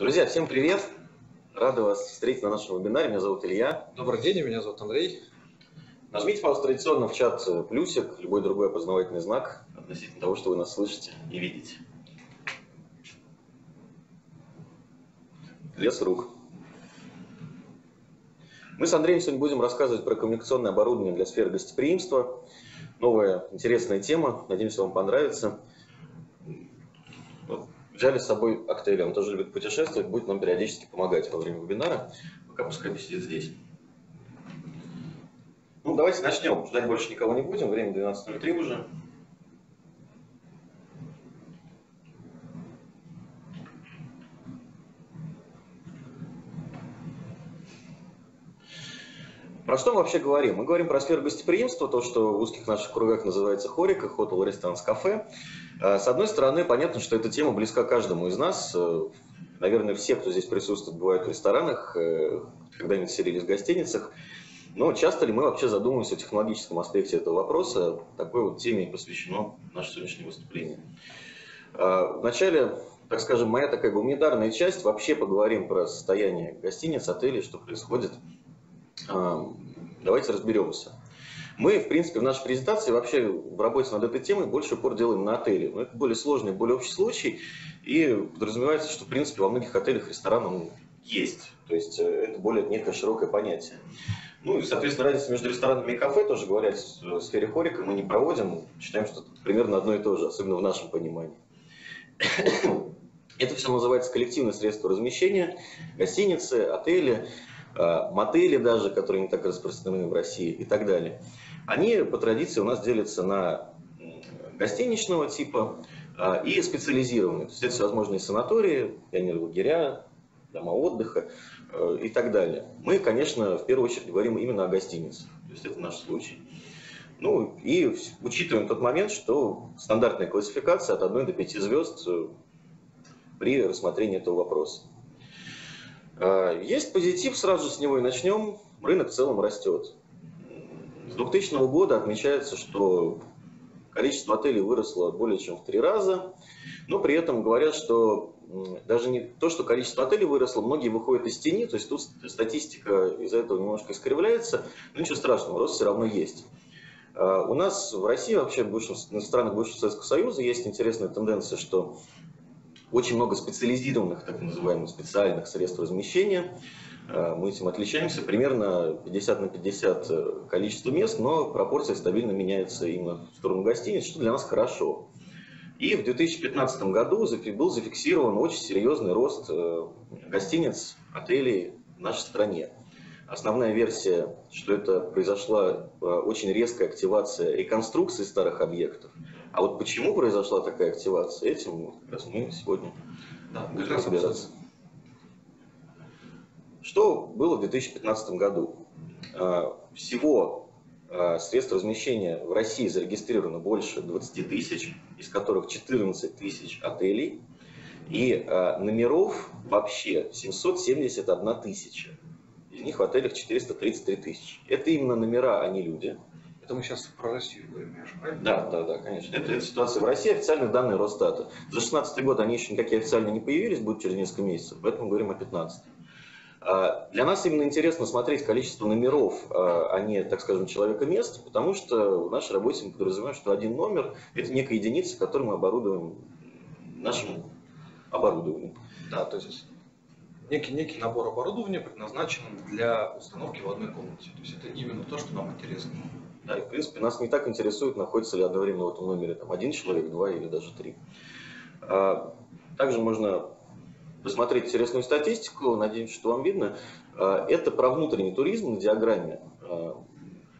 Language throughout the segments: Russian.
Друзья, всем привет! Рада вас встретить на нашем вебинаре. Меня зовут Илья. Добрый день, меня зовут Андрей. Нажмите, пожалуйста, традиционно в чат плюсик, любой другой опознавательный знак относительно того, что вы нас слышите и видите. Лес рук. Мы с Андреем сегодня будем рассказывать про коммуникационное оборудование для сферы гостеприимства. Новая интересная тема, надеемся, вам понравится. Взяли с собой Актеля, он тоже любит путешествовать, будет нам периодически помогать во время вебинара. Пока пускай сидит здесь. Ну, давайте начнем. Ждать больше никого не будем. Время 12.03 уже. Про что мы вообще говорим? Мы говорим про сферу гостеприимства, то, что в узких наших кругах называется хорика, хотел, ресторан, кафе. С одной стороны, понятно, что эта тема близка каждому из нас. Наверное, все, кто здесь присутствует, бывают в ресторанах, э, когда-нибудь селились в гостиницах. Но часто ли мы вообще задумываемся о технологическом аспекте этого вопроса? Такой вот теме посвящено наше сегодняшнее выступление. Вначале, так скажем, моя такая гуманитарная часть. Вообще поговорим про состояние гостиниц, отелей, что происходит. Давайте разберемся. Мы, в принципе, в нашей презентации вообще в работе над этой темой больше упор делаем на отели. Но это более сложный, более общий случай. И подразумевается, что, в принципе, во многих отелях, ресторанах он есть. То есть э, это более некое широкое понятие. Ну и, соответственно, разница между ресторанами и кафе, тоже говоря в сфере хорика, мы не проводим. Считаем, что это примерно одно и то же, особенно в нашем понимании. Это все называется коллективное средство размещения, гостиницы, отели, э, мотели даже, которые не так распространены в России и так далее. Они по традиции у нас делятся на гостиничного типа э, и специализированные. То есть это всевозможные санатории, пионерлагеря, дома отдыха э, и так далее. Мы, конечно, в первую очередь говорим именно о гостиницах. То есть это наш случай. Ну и учитываем тот момент, что стандартная классификация от 1 до 5 звезд э, при рассмотрении этого вопроса. Э, есть позитив, сразу с него и начнем. Рынок в целом растет. С 2000 года отмечается, что количество отелей выросло более чем в три раза, но при этом говорят, что даже не то, что количество отелей выросло, многие выходят из тени, то есть тут статистика из-за этого немножко искривляется, но ничего страшного, рост все равно есть. А, у нас в России, вообще в странах бывшего Советского Союза, есть интересная тенденция, что очень много специализированных, так называемых, специальных средств размещения. А, мы этим отличаемся. Примерно 50 на 50 э, количество мест, но пропорция стабильно меняется именно в сторону гостиниц, что для нас хорошо. И в 2015 году был зафиксирован очень серьезный рост э, гостиниц, отелей в нашей стране. Основная версия, что это произошла э, очень резкая активация реконструкции старых объектов. А вот почему произошла такая активация, этим как раз мы сегодня да, будем разбираться. Что было в 2015 году? Э, всего Э, средств размещения в России зарегистрировано больше 20 тысяч, из которых 14 тысяч отелей, и э, номеров вообще 771 тысяча. Из них в отелях 433 тысячи. Это именно номера, а не люди. Это мы сейчас про Россию говорим, правильно? Да, да, да, конечно. Это, это ситуация в России, официальные данные Росстата. За 2016 год они еще никакие официально не появились, будут через несколько месяцев, поэтому говорим о 15. А, для нас именно интересно смотреть количество номеров, а, а не, так скажем, человека мест, потому что в нашей работе мы подразумеваем, что один номер – это некая единица, которую мы оборудуем нашим оборудованием. Да, то есть некий, некий набор оборудования предназначен для установки в одной комнате. То есть это именно то, что нам интересно. Да, и в принципе нас не так интересует, находится ли одновременно в этом номере там, один человек, два или даже три. А, также можно посмотреть интересную статистику, надеюсь, что вам видно. А, это про внутренний туризм на диаграмме. А,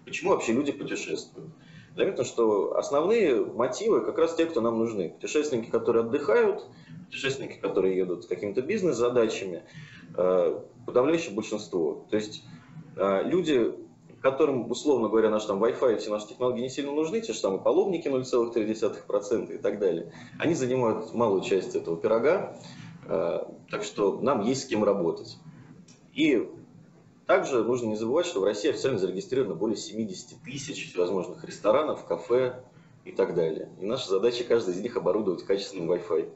почему вообще люди путешествуют? Заметно, что основные мотивы как раз те, кто нам нужны. Путешественники, которые отдыхают, путешественники, которые едут с какими-то бизнес-задачами, а, подавляющее большинство. То есть люди, которым, условно говоря, наш там Wi-Fi и все наши технологии не сильно нужны, те же самые паломники 0,3% и так далее, они занимают малую часть этого пирога. Э, так что нам есть с кем работать. И также нужно не забывать, что в России официально зарегистрировано более 70 тысяч всевозможных ресторанов, кафе и так далее. И наша задача каждый из них оборудовать качественным Wi-Fi.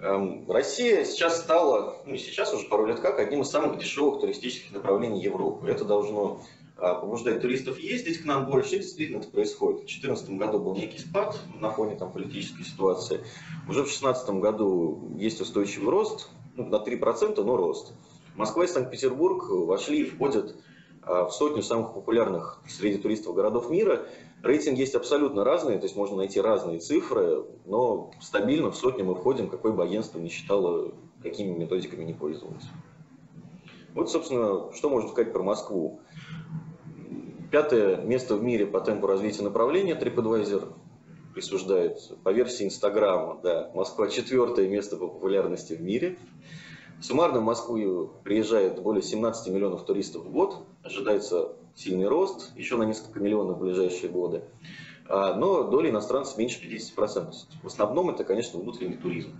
Эм, Россия сейчас стала, ну сейчас уже пару лет как, одним из самых дешевых туристических направлений Европы. Это должно побуждать туристов ездить к нам больше, и действительно это происходит. В 2014 году был некий спад на фоне там, политической ситуации. Уже в 2016 году есть устойчивый рост, ну, на 3%, но рост. Москва и Санкт-Петербург вошли и входят а, в сотню самых популярных среди туристов городов мира. Рейтинги есть абсолютно разные, то есть можно найти разные цифры, но стабильно в сотню мы входим, какое бы агентство не считало, какими методиками не пользовалось. Вот, собственно, что можно сказать про Москву. Пятое место в мире по темпу развития направления TripAdvisor присуждает. По версии Инстаграма, да, Москва четвертое место по популярности в мире. Суммарно в Москву приезжает более 17 миллионов туристов в год. Ожидается сильный рост, еще на несколько миллионов в ближайшие годы. А, но доля иностранцев меньше 50%. В основном это, конечно, внутренний туризм.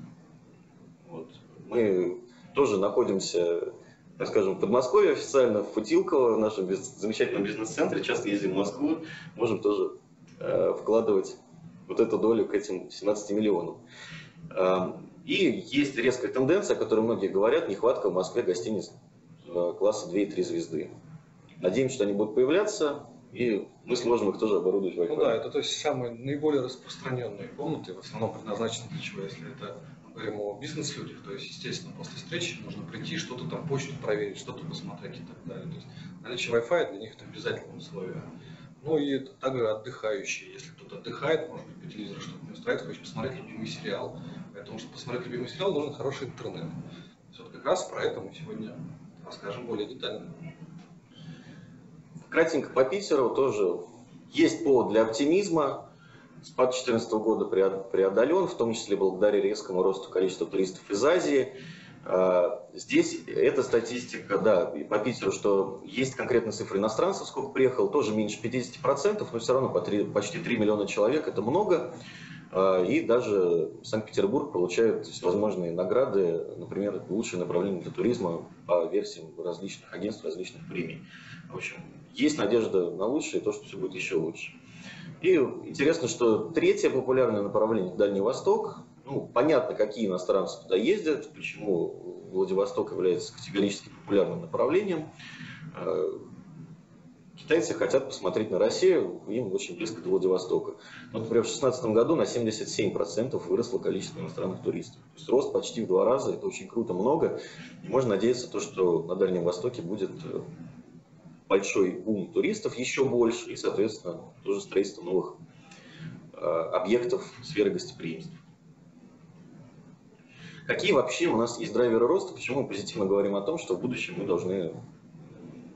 Вот. Мы тоже находимся скажем, в Подмосковье официально, в Футилково, в нашем замечательном бизнес-центре, часто ездим в Москву, можем тоже э, вкладывать вот эту долю к этим 17 миллионам. Э, и есть резкая тенденция, о которой многие говорят, нехватка в Москве гостиниц э, класса 2 и 3 звезды. Надеемся, что они будут появляться, и мы сможем их тоже оборудовать Wi-Fi. Ну да, это то есть самые наиболее распространенные комнаты, в основном предназначены для чего, если это говорим о бизнес-людях, то есть, естественно, после встречи нужно прийти, что-то там почту проверить, что-то посмотреть и так далее. То есть наличие Wi-Fi для них это обязательное условие. Ну и также отдыхающие. Если кто-то отдыхает, может быть, по телевизору что-то не устраивает, хочет посмотреть любимый сериал. Поэтому, чтобы посмотреть любимый сериал, нужен хороший интернет. Вот как раз про это мы сегодня расскажем более детально. Кратенько по Питеру тоже есть повод для оптимизма. Спад 2014 года преодолен, в том числе благодаря резкому росту количества туристов из Азии. А, здесь эта статистика, да, по Питеру, что есть конкретные цифры иностранцев, сколько приехало, тоже меньше 50%, но все равно почти 3 миллиона человек, это много. А, и даже Санкт-Петербург получает всевозможные награды, например, лучшее направление для туризма по версиям различных агентств, различных премий. В общем, есть надежда на лучшее и то, что все будет еще лучше. И интересно, что третье популярное направление – Дальний Восток. Ну, понятно, какие иностранцы туда ездят, почему Владивосток является категорически популярным направлением. Э, китайцы хотят посмотреть на Россию, им очень близко до Владивостока. Вот, например, в 2016 году на 77% выросло количество иностранных туристов. То есть рост почти в два раза, это очень круто, много. И можно надеяться, то, что на Дальнем Востоке будет э, большой бум туристов, еще больше, и, соответственно, тоже строительство новых э, объектов сферы гостеприимства. Какие вообще у нас есть драйверы роста? Почему мы позитивно говорим о том, что в будущем мы должны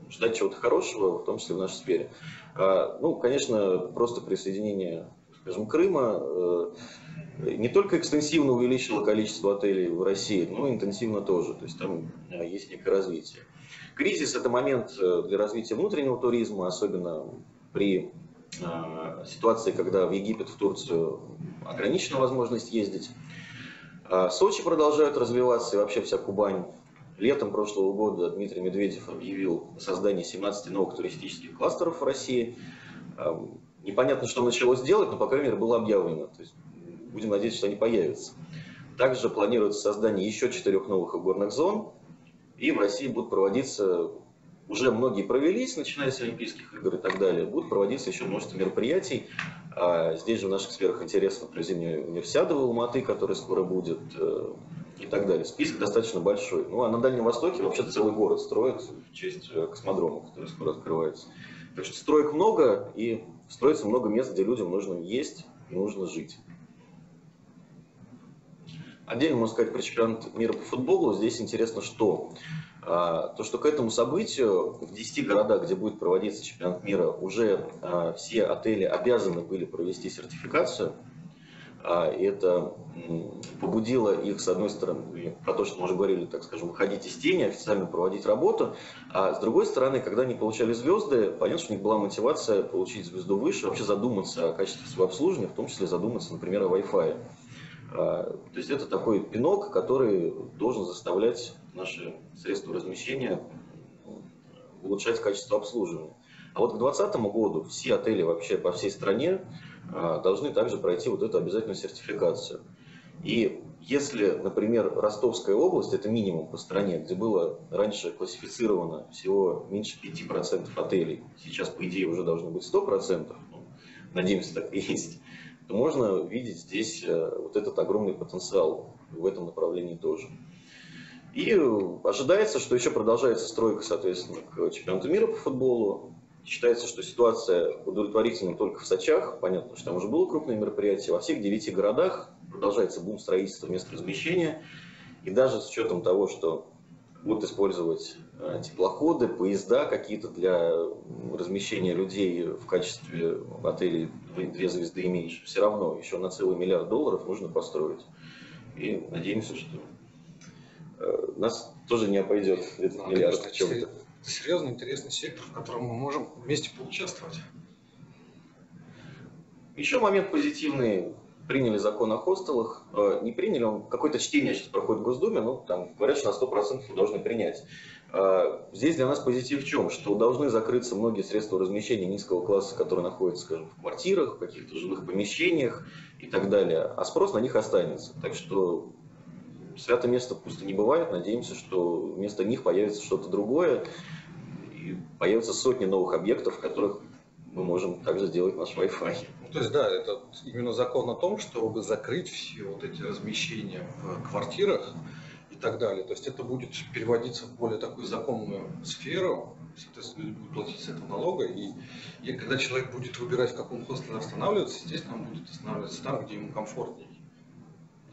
ждать чего-то хорошего, в том числе в нашей сфере? А, ну, конечно, просто присоединение, скажем, Крыма э, не только экстенсивно увеличило количество отелей в России, но и интенсивно тоже. То есть там э, есть некое развитие. Кризис – это момент э, для развития внутреннего туризма, особенно при э, ситуации, когда в Египет, в Турцию ограничена возможность ездить. А Сочи продолжают развиваться, и вообще вся Кубань. Летом прошлого года Дмитрий Медведев объявил о создании 17 новых туристических кластеров в России. Непонятно, что началось делать, но, по крайней мере, было объявлено. То есть, будем надеяться, что они появятся. Также планируется создание еще четырех новых горных зон, и в России будут проводиться, уже многие провелись, начиная с Олимпийских игр и так далее, будут проводиться еще множество мероприятий. А здесь же в наших сферах интересов, например, зимняя универсиада в Алматы, которая скоро будет, э, и так далее. Список достаточно большой. Ну а на Дальнем Востоке вообще целый город строят в честь э, космодрома, который скоро открывается. Так что строек много, и строится много мест, где людям нужно есть нужно жить. Отдельно можно сказать про чемпионат мира по футболу. Здесь интересно, что а, то, что к этому событию в 10 городах, где будет проводиться чемпионат мира, уже а, все отели обязаны были провести сертификацию. А, и это побудило их, с одной стороны, про то, что мы уже говорили, так скажем, выходить из тени, официально проводить работу. А с другой стороны, когда они получали звезды, понятно, что у них была мотивация получить звезду выше, вообще задуматься о качестве своего обслуживания, в том числе задуматься, например, о Wi-Fi. А, то есть это такой пинок, который должен заставлять наши средства размещения улучшать качество обслуживания. А вот к 2020 году все отели вообще по всей стране а, должны также пройти вот эту обязательную сертификацию. И если, например, Ростовская область, это минимум по стране, где было раньше классифицировано всего меньше 5% отелей, сейчас, по идее, уже должно быть 100%, ну, надеемся, так и есть, то можно видеть здесь э, вот этот огромный потенциал в этом направлении тоже. И ожидается, что еще продолжается стройка, соответственно, к чемпионату мира по футболу. Считается, что ситуация удовлетворительна только в Сочах. Понятно, что там уже было крупное мероприятие. Во всех девяти городах продолжается бум строительства мест размещения. И даже с учетом того, что будут использовать теплоходы, поезда какие-то для размещения людей в качестве отелей две звезды и меньше, все равно еще на целый миллиард долларов нужно построить. И надеемся, что э, нас тоже не обойдет этот Да, миллиард в чем-то. это серьезный, интересный сектор, в котором мы можем вместе поучаствовать. Еще момент позитивный. Приняли закон о хостелах. Э, Не приняли, он какое-то чтение сейчас проходит в Госдуме, ну, там говорят, что на 100% должны принять. Э, Здесь для нас позитив в чем? Что должны закрыться многие средства размещения низкого класса, которые находятся, скажем, в квартирах, в каких-то жилых помещениях и так далее, а спрос на них останется. Так что свято место пусто не бывает. Надеемся, что вместо них появится что-то другое, и появятся сотни новых объектов, в которых мы можем также сделать наш Wi-Fi. Ну, то есть, да, это именно закон о том, чтобы закрыть все вот эти размещения в квартирах и так далее. То есть это будет переводиться в более такую законную сферу, соответственно, люди будут платить с этого налога, и, и когда человек будет выбирать, в каком хостеле останавливаться, естественно, он будет останавливаться там, где ему комфортней.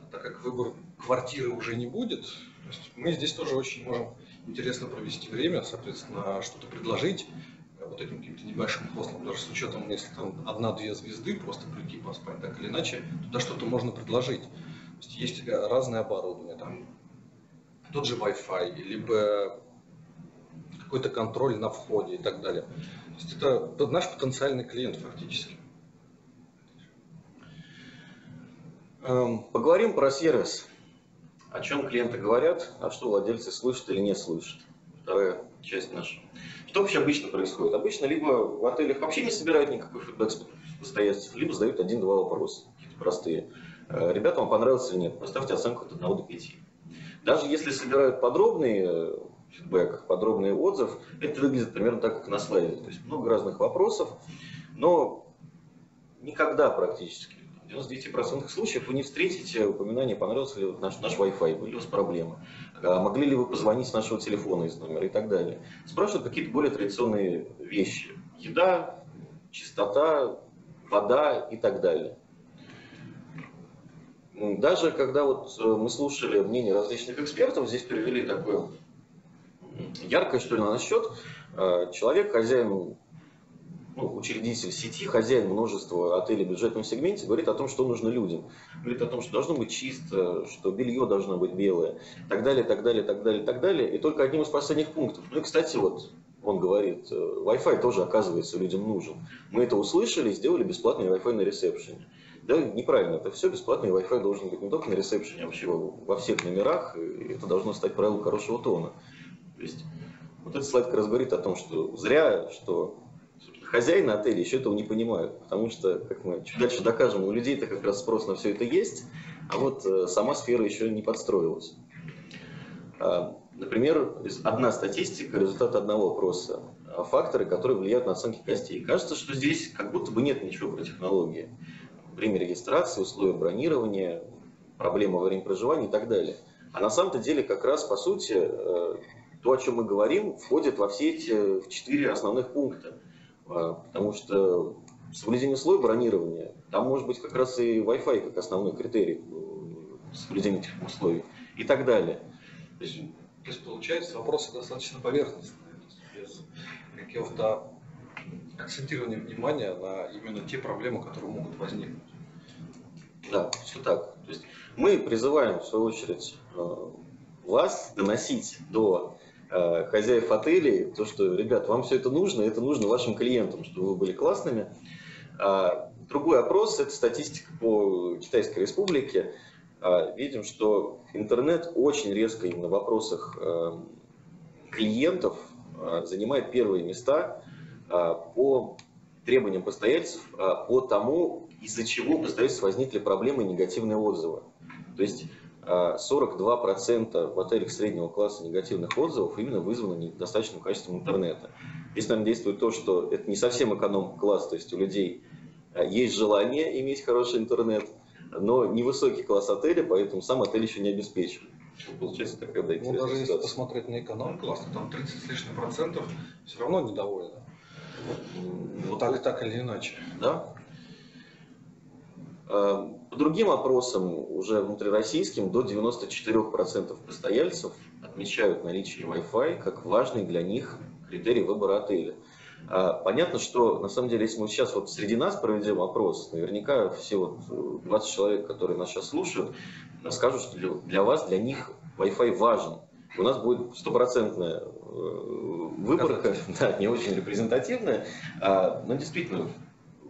А так как выбор квартиры уже не будет, то есть мы здесь тоже очень можем интересно провести время, соответственно, что-то предложить э, вот этим каким-то небольшим хостелом, даже с учетом, если там одна-две звезды, просто прийти поспать, так или иначе, туда что-то можно предложить. То есть есть э, разное оборудование, там тот же Wi-Fi, либо какой-то контроль на входе и так далее. То есть это наш потенциальный клиент фактически. Эм, Поговорим про сервис. О чем клиенты говорят, а что владельцы слышат или не слышат. Вторая часть наша. Что вообще обычно происходит? Обычно либо в отелях вообще не собирают никакой фидбэк с постояльцев, либо задают один-два вопроса, какие-то простые. Э, Ребята, вам понравилось или нет? Поставьте оценку от 1 до 5. Даже если собирают подробный э, фидбэк, подробный отзыв, это выглядит примерно так, как на слайде. То есть много разных вопросов, но никогда практически, в 99% случаев вы не встретите упоминание, понравился ли наш, наш Wi-Fi, были у вас проблемы, а могли ли вы позвонить с нашего телефона из номера и так далее. Спрашивают какие-то более традиционные вещи. Еда, чистота, вода и так далее. М, Даже когда вот э, мы слушали мнение различных экспертов, здесь привели такое яркое, что ли, на счет. Э, Человек, хозяин, ну, учредитель сети, хозяин множества отелей в бюджетном сегменте, говорит о том, что нужно людям. Говорит о том, что должно быть чисто, что белье должно быть белое, так далее, так далее, так далее, так далее. И только одним из последних пунктов. Ну и, кстати, вот он говорит, э, Wi-Fi тоже, оказывается, людям нужен. Мы это услышали и сделали бесплатный Wi-Fi на ресепшене. Да, неправильно, это все бесплатный Wi-Fi должен быть не только на ресепшене, а вообще во всех номерах, и это должно стать правилом хорошего тона. То есть вот этот слайд как раз говорит о том, что зря, что хозяины отеля еще этого не понимают, потому что, как мы чуть дальше докажем, у людей-то как раз спрос на все это есть, а вот э, сама сфера еще не подстроилась. А, Например, одна статистика, результат одного опроса. А, Факторы, которые влияют на оценки гостей. Кажется, что здесь как будто бы нет ничего про технологии. Время регистрации, условия бронирования, проблемы во время проживания и так далее. А на самом-то деле как раз, по сути, э, то, о чем мы говорим, входит во все эти четыре основных пункта. А, Потому что соблюдение условий бронирования, там может быть как раз и Wi-Fi как основной критерий э, соблюдения этих условий и так далее. То есть, получается вопросы достаточно поверхностные, без какого-то акцентирования внимания на именно те проблемы, которые могут возникнуть. Да, все так. То есть мы призываем, в свою очередь, э, вас доносить до э, хозяев отелей то, что, ребят, вам все это нужно, это нужно вашим клиентам, чтобы вы были классными. А Другой опрос – это статистика по Китайской Республике. А, Видим, что интернет очень резко именно в вопросах э, клиентов э, занимает первые места по требованиям постояльцев, э, по тому, из-за чего у постояльцев возникли проблемы и негативные отзывы. То есть 42% в отелях среднего класса негативных отзывов именно вызвано недостаточным качеством интернета. Здесь, наверное, действует то, что это не совсем эконом-класс, то есть у людей есть желание иметь хороший интернет, но невысокий класс отеля, поэтому сам отель еще не обеспечен. Получается такая да, ну, даже если посмотреть на эконом-класс, то там 30 с лишним процентов все равно недовольны. Вот так, так или иначе. Да. По другим опросам, уже внутрироссийским, до 94% постояльцев отмечают наличие Wi-Fi как важный для них критерий выбора отеля. А, понятно, что на самом деле, если мы сейчас вот среди нас проведем опрос, наверняка все вот 20 человек, которые нас сейчас слушают, скажут, что для вас, для них Wi-Fi важен. У нас будет стопроцентная э, выборка, да, не очень репрезентативная, а, но действительно,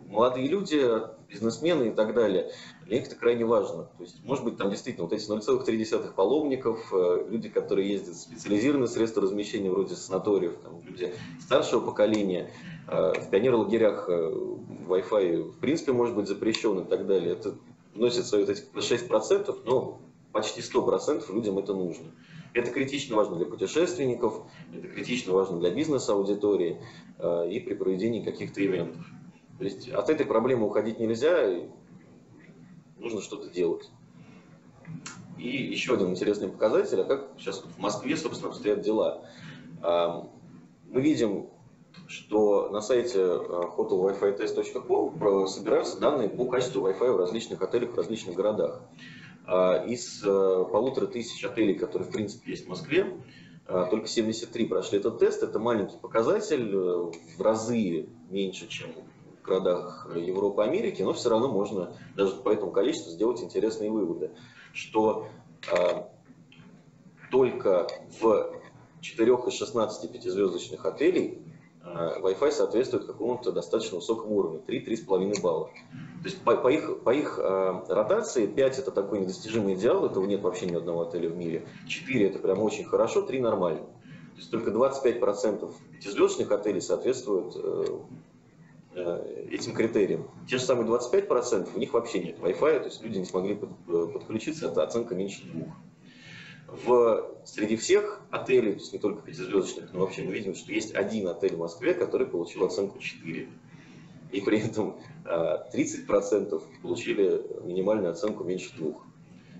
молодые люди, бизнесмены и так далее, для них это крайне важно. То есть, может быть, там действительно вот эти 0,3 паломников, э, люди, которые ездят в специализированные средства размещения, вроде санаториев, там, люди старшего поколения, э, в пионерлагерях Wi-Fi в принципе может быть запрещен и так далее. Это вносит свои вот эти 6%, но почти 100% людям это нужно. Это критично важно для путешественников, это критично важно для бизнес-аудитории э, и при проведении каких-то ивентов. То есть от этой проблемы уходить нельзя, нужно что-то делать. И еще один интересный показатель, а как сейчас в Москве, собственно, обстоят дела. Мы видим, что на сайте э, hotelwifi.test.com собираются данные по качеству Wi-Fi в различных отелях в различных городах. А, из э, полутора тысяч отелей, которые в принципе есть в Москве, э, только 73 прошли этот тест. Это маленький показатель, э, в разы меньше, чем в городах Европы Америки, но все равно можно даже по этому количеству сделать интересные выводы, что только в 4 из 16 пятизвездочных отелей Wi-Fi соответствует какому-то достаточно высокому уровню, 3-3,5 балла. То есть по, по их, по их э, ротации 5 это такой недостижимый идеал, этого нет вообще ни одного отеля в мире. 4 это прям очень хорошо, 3 нормально. То есть только 25% пятизвездочных отелей соответствуют э, э, этим критериям. Те же самые 25% у них вообще нет Wi-Fi, то есть люди не смогли под, э, подключиться, это оценка меньше двух. В, среди всех отелей, то есть не только пятизвездочных, но вообще мы видим, что есть один отель в Москве, который получил оценку 4 и при этом 30% а, получили минимальную оценку меньше двух.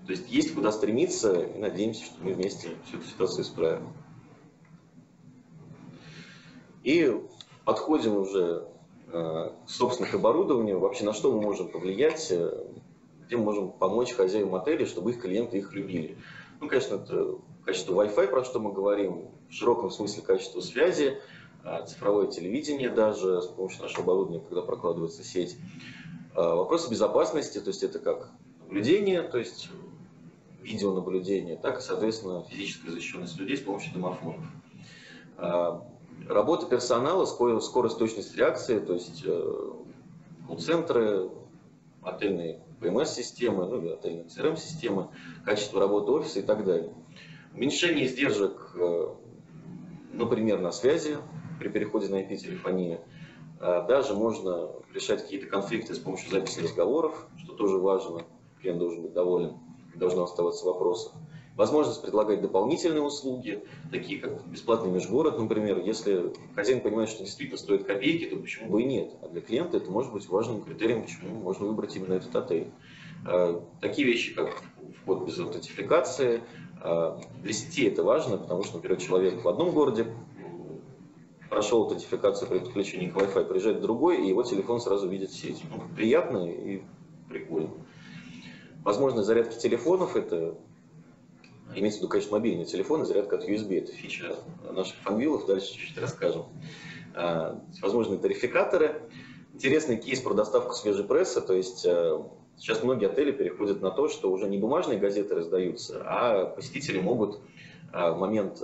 То есть есть куда стремиться, и надеемся, что мы вместе всю эту ситуацию исправим. И подходим уже а, к собственных оборудованию, вообще на что мы можем повлиять, э, где мы можем помочь хозяевам отеля, чтобы их клиенты их любили. Ну, конечно, это качество Wi-Fi, про что мы говорим, в широком смысле качество связи, а, цифровое телевидение даже с помощью нашего оборудования, когда прокладывается сеть. А, вопросы безопасности, то есть это как наблюдение, то есть видеонаблюдение, так и, соответственно, физическая защищенность людей с помощью домофонов. А, работа персонала, скорость, точность реакции, то есть э, колл-центры, отельные PMS-системы, ну или отельные CRM-системы, качество работы офиса и так далее. Уменьшение издержек, э, например, на связи, при переходе на IP-телефонию. А, даже можно решать какие-то конфликты с помощью записи разговоров, что тоже важно. Клиент должен быть доволен, должно оставаться вопросов. Возможность предлагать дополнительные услуги, такие как бесплатный межгород, например. Если хозяин понимает, что действительно стоит копейки, то почему бы и нет? А для клиента это может быть важным критерием, почему можно выбрать именно этот отель. А, такие вещи, как вход без аутентификации. А, для сети это важно, потому что, например, человек в одном городе прошел аутентификацию при подключении к Wi-Fi, приезжает другой, и его телефон сразу видит сеть. Ну, приятно и прикольно. Возможность зарядки телефонов, это имеется в виду, конечно, мобильные телефоны, зарядка от USB, это фича наших фанвилов, дальше чуть-чуть расскажем. А, возможны тарификаторы. Интересный кейс про доставку свежей прессы, то есть а, сейчас многие отели переходят на то, что уже не бумажные газеты раздаются, а посетители могут а, в момент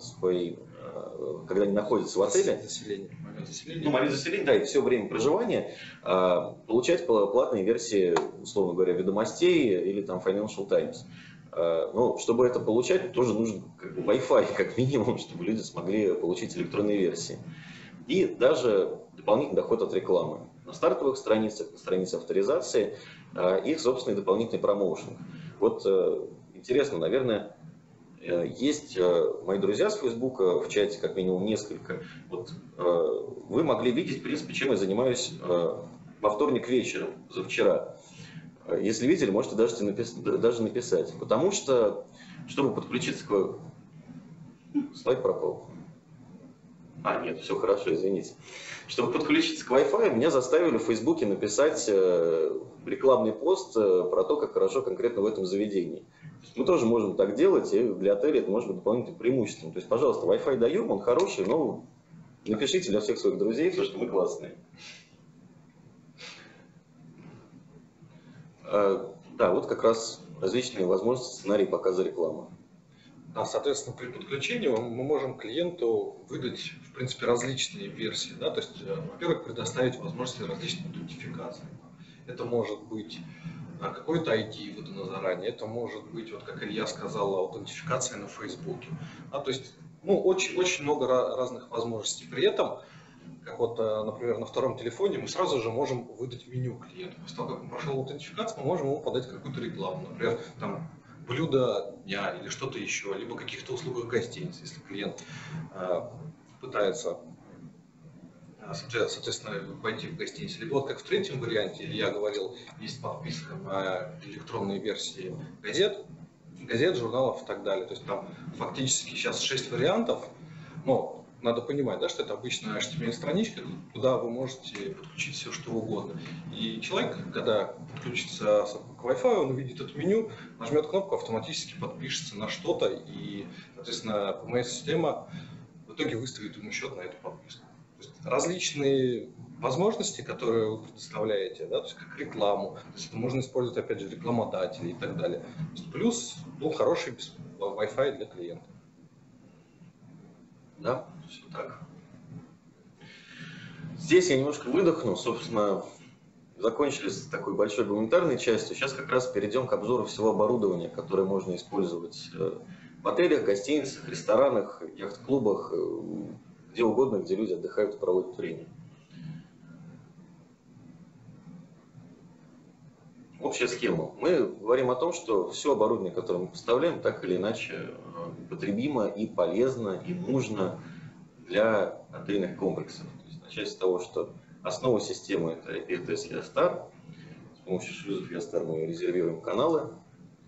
своей Э, когда они находятся в отеле, заселение, момент заселения. ну, момент заселения, да, и все время проживания, э, получать платные версии, условно говоря, ведомостей или там Financial Times. Э, ну, чтобы это получать, тоже нужен как бы, Wi-Fi, как минимум, чтобы люди смогли получить электронные версии. И даже дополнительный доход от рекламы. На стартовых страницах, на странице авторизации, их собственный дополнительный промоушен. Вот э, интересно, наверное, э, есть э, мои друзья с Фейсбука в чате, как минимум несколько. Вот вы могли видеть, в принципе, чем я занимаюсь во вторник вечером, за вчера. Если видели, можете даже написать, даже написать. Потому что, чтобы подключиться к... Слайд пропал. А, нет, все хорошо, извините. Чтобы подключиться к Wi-Fi, меня заставили в Фейсбуке написать э, рекламный пост э, про то, как хорошо конкретно в этом заведении. Мы тоже можем так делать, и для отеля это может быть дополнительным преимуществом. То есть, пожалуйста, Wi-Fi даем, он хороший, но напишите для всех своих друзей, что мы классные. Да, вот как раз различные возможности сценарий показа рекламы. Да, соответственно, при подключении мы можем клиенту выдать, в принципе, различные версии. Да? То есть, э, во-первых, предоставить возможности различной идентификации. Это может быть а, какой-то ID выдано заранее, это может быть, вот как Илья сказал, аутентификация на Фейсбуке. А, то есть, ну, очень, очень много разных возможностей. При этом, как вот, э, например, на втором телефоне мы сразу же можем выдать меню клиенту. После того, как он прошел аутентификацию, мы можем ему подать какую-то рекламу. Например, там блюда дня или что-то еще, либо каких-то услугах гостиницы, если клиент э, пытается э, соответственно, войти в гостиницу. Либо вот как в третьем варианте, я говорил, есть подписка на электронные версии газет, газет, журналов и так далее. То есть там фактически сейчас шесть вариантов, но надо понимать, да, что это обычная HTML-страничка, туда вы можете подключить все, что угодно. И человек, когда подключится к Wi-Fi, он увидит это меню, нажмет кнопку, автоматически подпишется на что-то, и, соответственно, PMS-система в итоге выставит ему счет на эту подписку. То есть различные возможности, которые вы предоставляете, да, то есть как рекламу, то есть это можно использовать, опять же, рекламодатели и так далее. Плюс ну, хороший Wi-Fi для клиента. Да, все так. Здесь я немножко выдохну, собственно, закончили с такой большой гуманитарной частью. Сейчас как раз перейдем к обзору всего оборудования, которое можно использовать э, в отелях, гостиницах, ресторанах, яхт-клубах, э, где угодно, где люди отдыхают и проводят время. Общая схема. Мы говорим о том, что все оборудование, которое мы поставляем, так или иначе э, потребимо и полезно, и нужно для отельных комплексов. То есть начать с того, что основа системы это Ястар. С помощью шлюзов Ястар мы резервируем каналы,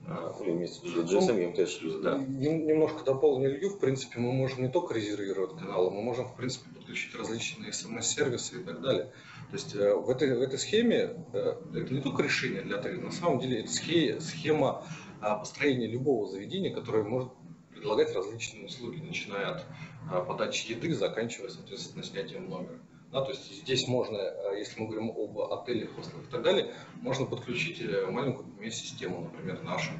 а, ну, вместе с GSM МТС шлюзы, да. Немножко дополню Илью, в принципе, мы можем не только резервировать каналы, мы можем, в принципе, подключить различные смс-сервисы и так далее. То есть э, в этой, в этой схеме э, это не только решение для отеля, на самом деле это схема а, построения любого заведения, которое может предлагать различные услуги, начиная от а, подачи еды, заканчивая, соответственно, снятием номера. Да, то есть здесь можно, если мы говорим об отелях, хостелах и так далее, можно подключить э, маленькую систему, например, нашу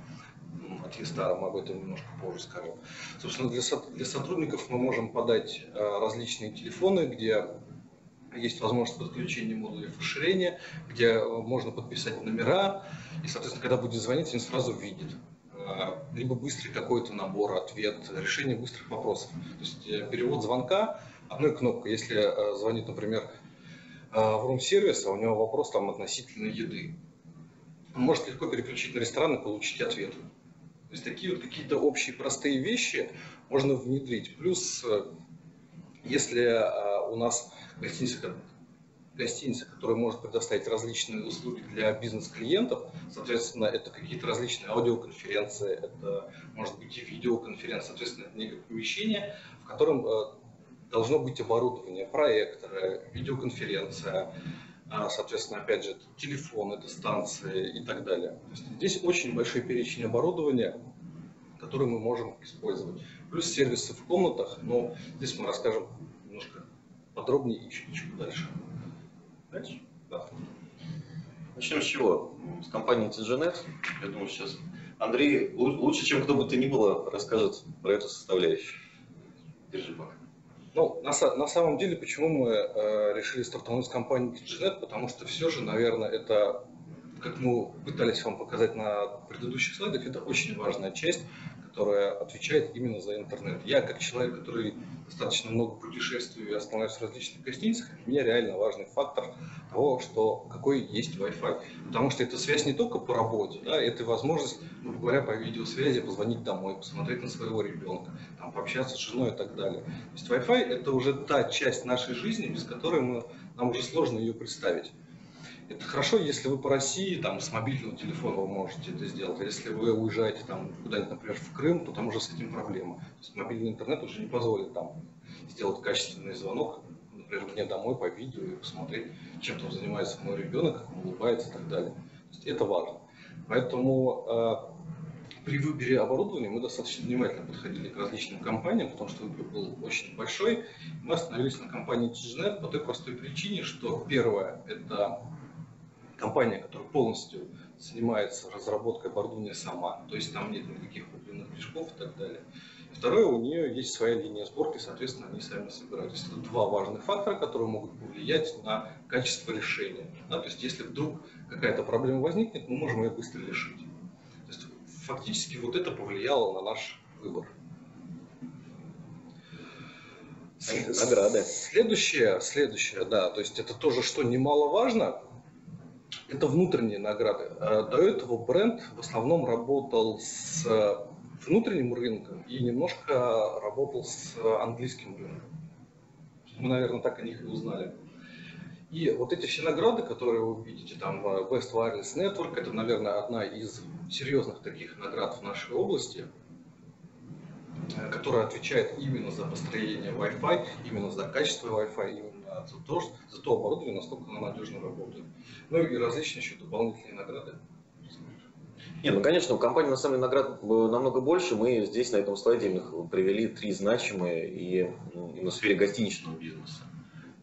от Естара, мы об этом немножко позже скажем. Собственно, для, для сотрудников мы можем подать различные телефоны, где есть возможность подключения модулей расширения, где э, можно подписать номера, и, соответственно, когда будет звонить, он сразу видит. А, либо быстрый какой-то набор, ответ, решение быстрых вопросов. То есть э, перевод звонка одной кнопкой. Если э, звонит, например, э, в рум-сервис, а у него вопрос там относительно еды, он может легко переключить на ресторан и получить ответ. То есть такие вот какие-то общие простые вещи можно внедрить. Плюс, если у нас гостиница гостиница, которая может предоставить различные услуги для бизнес-клиентов. Соответственно, это какие-то различные аудиоконференции, это может быть и видеоконференция. Соответственно, это некое помещение, в котором э, должно быть оборудование, проекторы, видеоконференция, а, соответственно, опять же, телефоны, дистанции и так далее. здесь очень большой перечень оборудования, который мы можем использовать. Плюс сервисы в комнатах, но здесь мы расскажем немножко подробнее и чуть-чуть дальше. Дальше? Да. Начнем с чего? С компании TGNet. Я думаю, сейчас Андрей лучше, чем кто бы то ни было, расскажет про эту составляющую. Держи пока. Ну, на, на самом деле, почему мы э, решили стартануть с компанией TGNet? Потому что все же, наверное, это, как мы пытались вам показать на предыдущих слайдах, это очень важная часть, которая отвечает именно за интернет. Я, как человек, который достаточно много путешествую и останавливаюсь в различных гостиницах, для меня реально важный фактор того, что какой есть Wi-Fi. Потому что это связь не только по работе, да, это возможность, грубо говоря, по видеосвязи позвонить домой, посмотреть на своего ребенка, там, пообщаться с женой и так далее. То есть Wi-Fi это уже та часть нашей жизни, без которой мы, нам уже сложно ее представить. Это хорошо, если вы по России, там, с мобильного телефона вы можете это сделать. А если вы уезжаете там куда-нибудь, например, в Крым, то там уже с этим проблема. То есть мобильный интернет уже не позволит там сделать качественный звонок, например, мне домой по видео и посмотреть, чем там занимается мой ребенок, как он улыбается и так далее. Это важно. Поэтому э, при выборе оборудования мы достаточно внимательно подходили к различным компаниям, потому что выбор был очень большой. Мы остановились на компании TGNet по той простой причине, что первое – это компания, которая полностью занимается разработкой оборудования сама, то есть там нет никаких купленных движков и так далее. Второе, у нее есть своя линия сборки, соответственно, они сами собирают. То есть это два важных фактора, которые могут повлиять на качество решения. Да, то есть если вдруг какая-то проблема возникнет, мы можем ее быстро решить. То есть фактически вот это повлияло на наш выбор. Награды. Следующее, следующее, да, то есть это тоже, что немаловажно, это внутренние награды. А до этого бренд в основном работал с внутренним рынком и немножко работал с английским рынком. Мы, наверное, так о них и узнали. И вот эти все награды, которые вы видите, там Best Wireless Network, это, наверное, одна из серьезных таких наград в нашей области, э, которая отвечает именно за построение Wi-Fi, именно за качество Wi-Fi, именно за то, за то оборудование, насколько оно надежно работает. Ну и различные еще дополнительные награды. Нет, ну конечно, у компании на самом деле наград намного больше. Мы здесь на этом слайде их привели три значимые и, ну, и на сфере гостиничного бизнеса.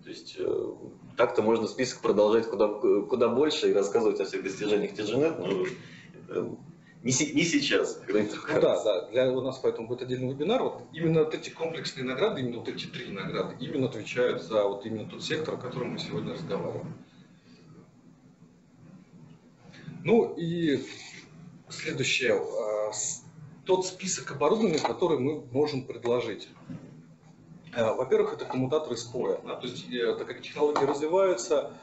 То есть э, так-то можно список продолжать куда, куда больше и рассказывать о всех достижениях TGNet, но не, не сейчас, ну, Да, да, для у нас поэтому будет отдельный вебинар. Вот именно вот эти комплексные награды, именно вот эти три награды, именно отвечают за вот именно тот сектор, о котором мы сегодня разговариваем. Ну и Следующее. А, тот список оборудования, который мы можем предложить. А, во-первых, это коммутаторы споя. Да, то есть, э, так как технологии развиваются,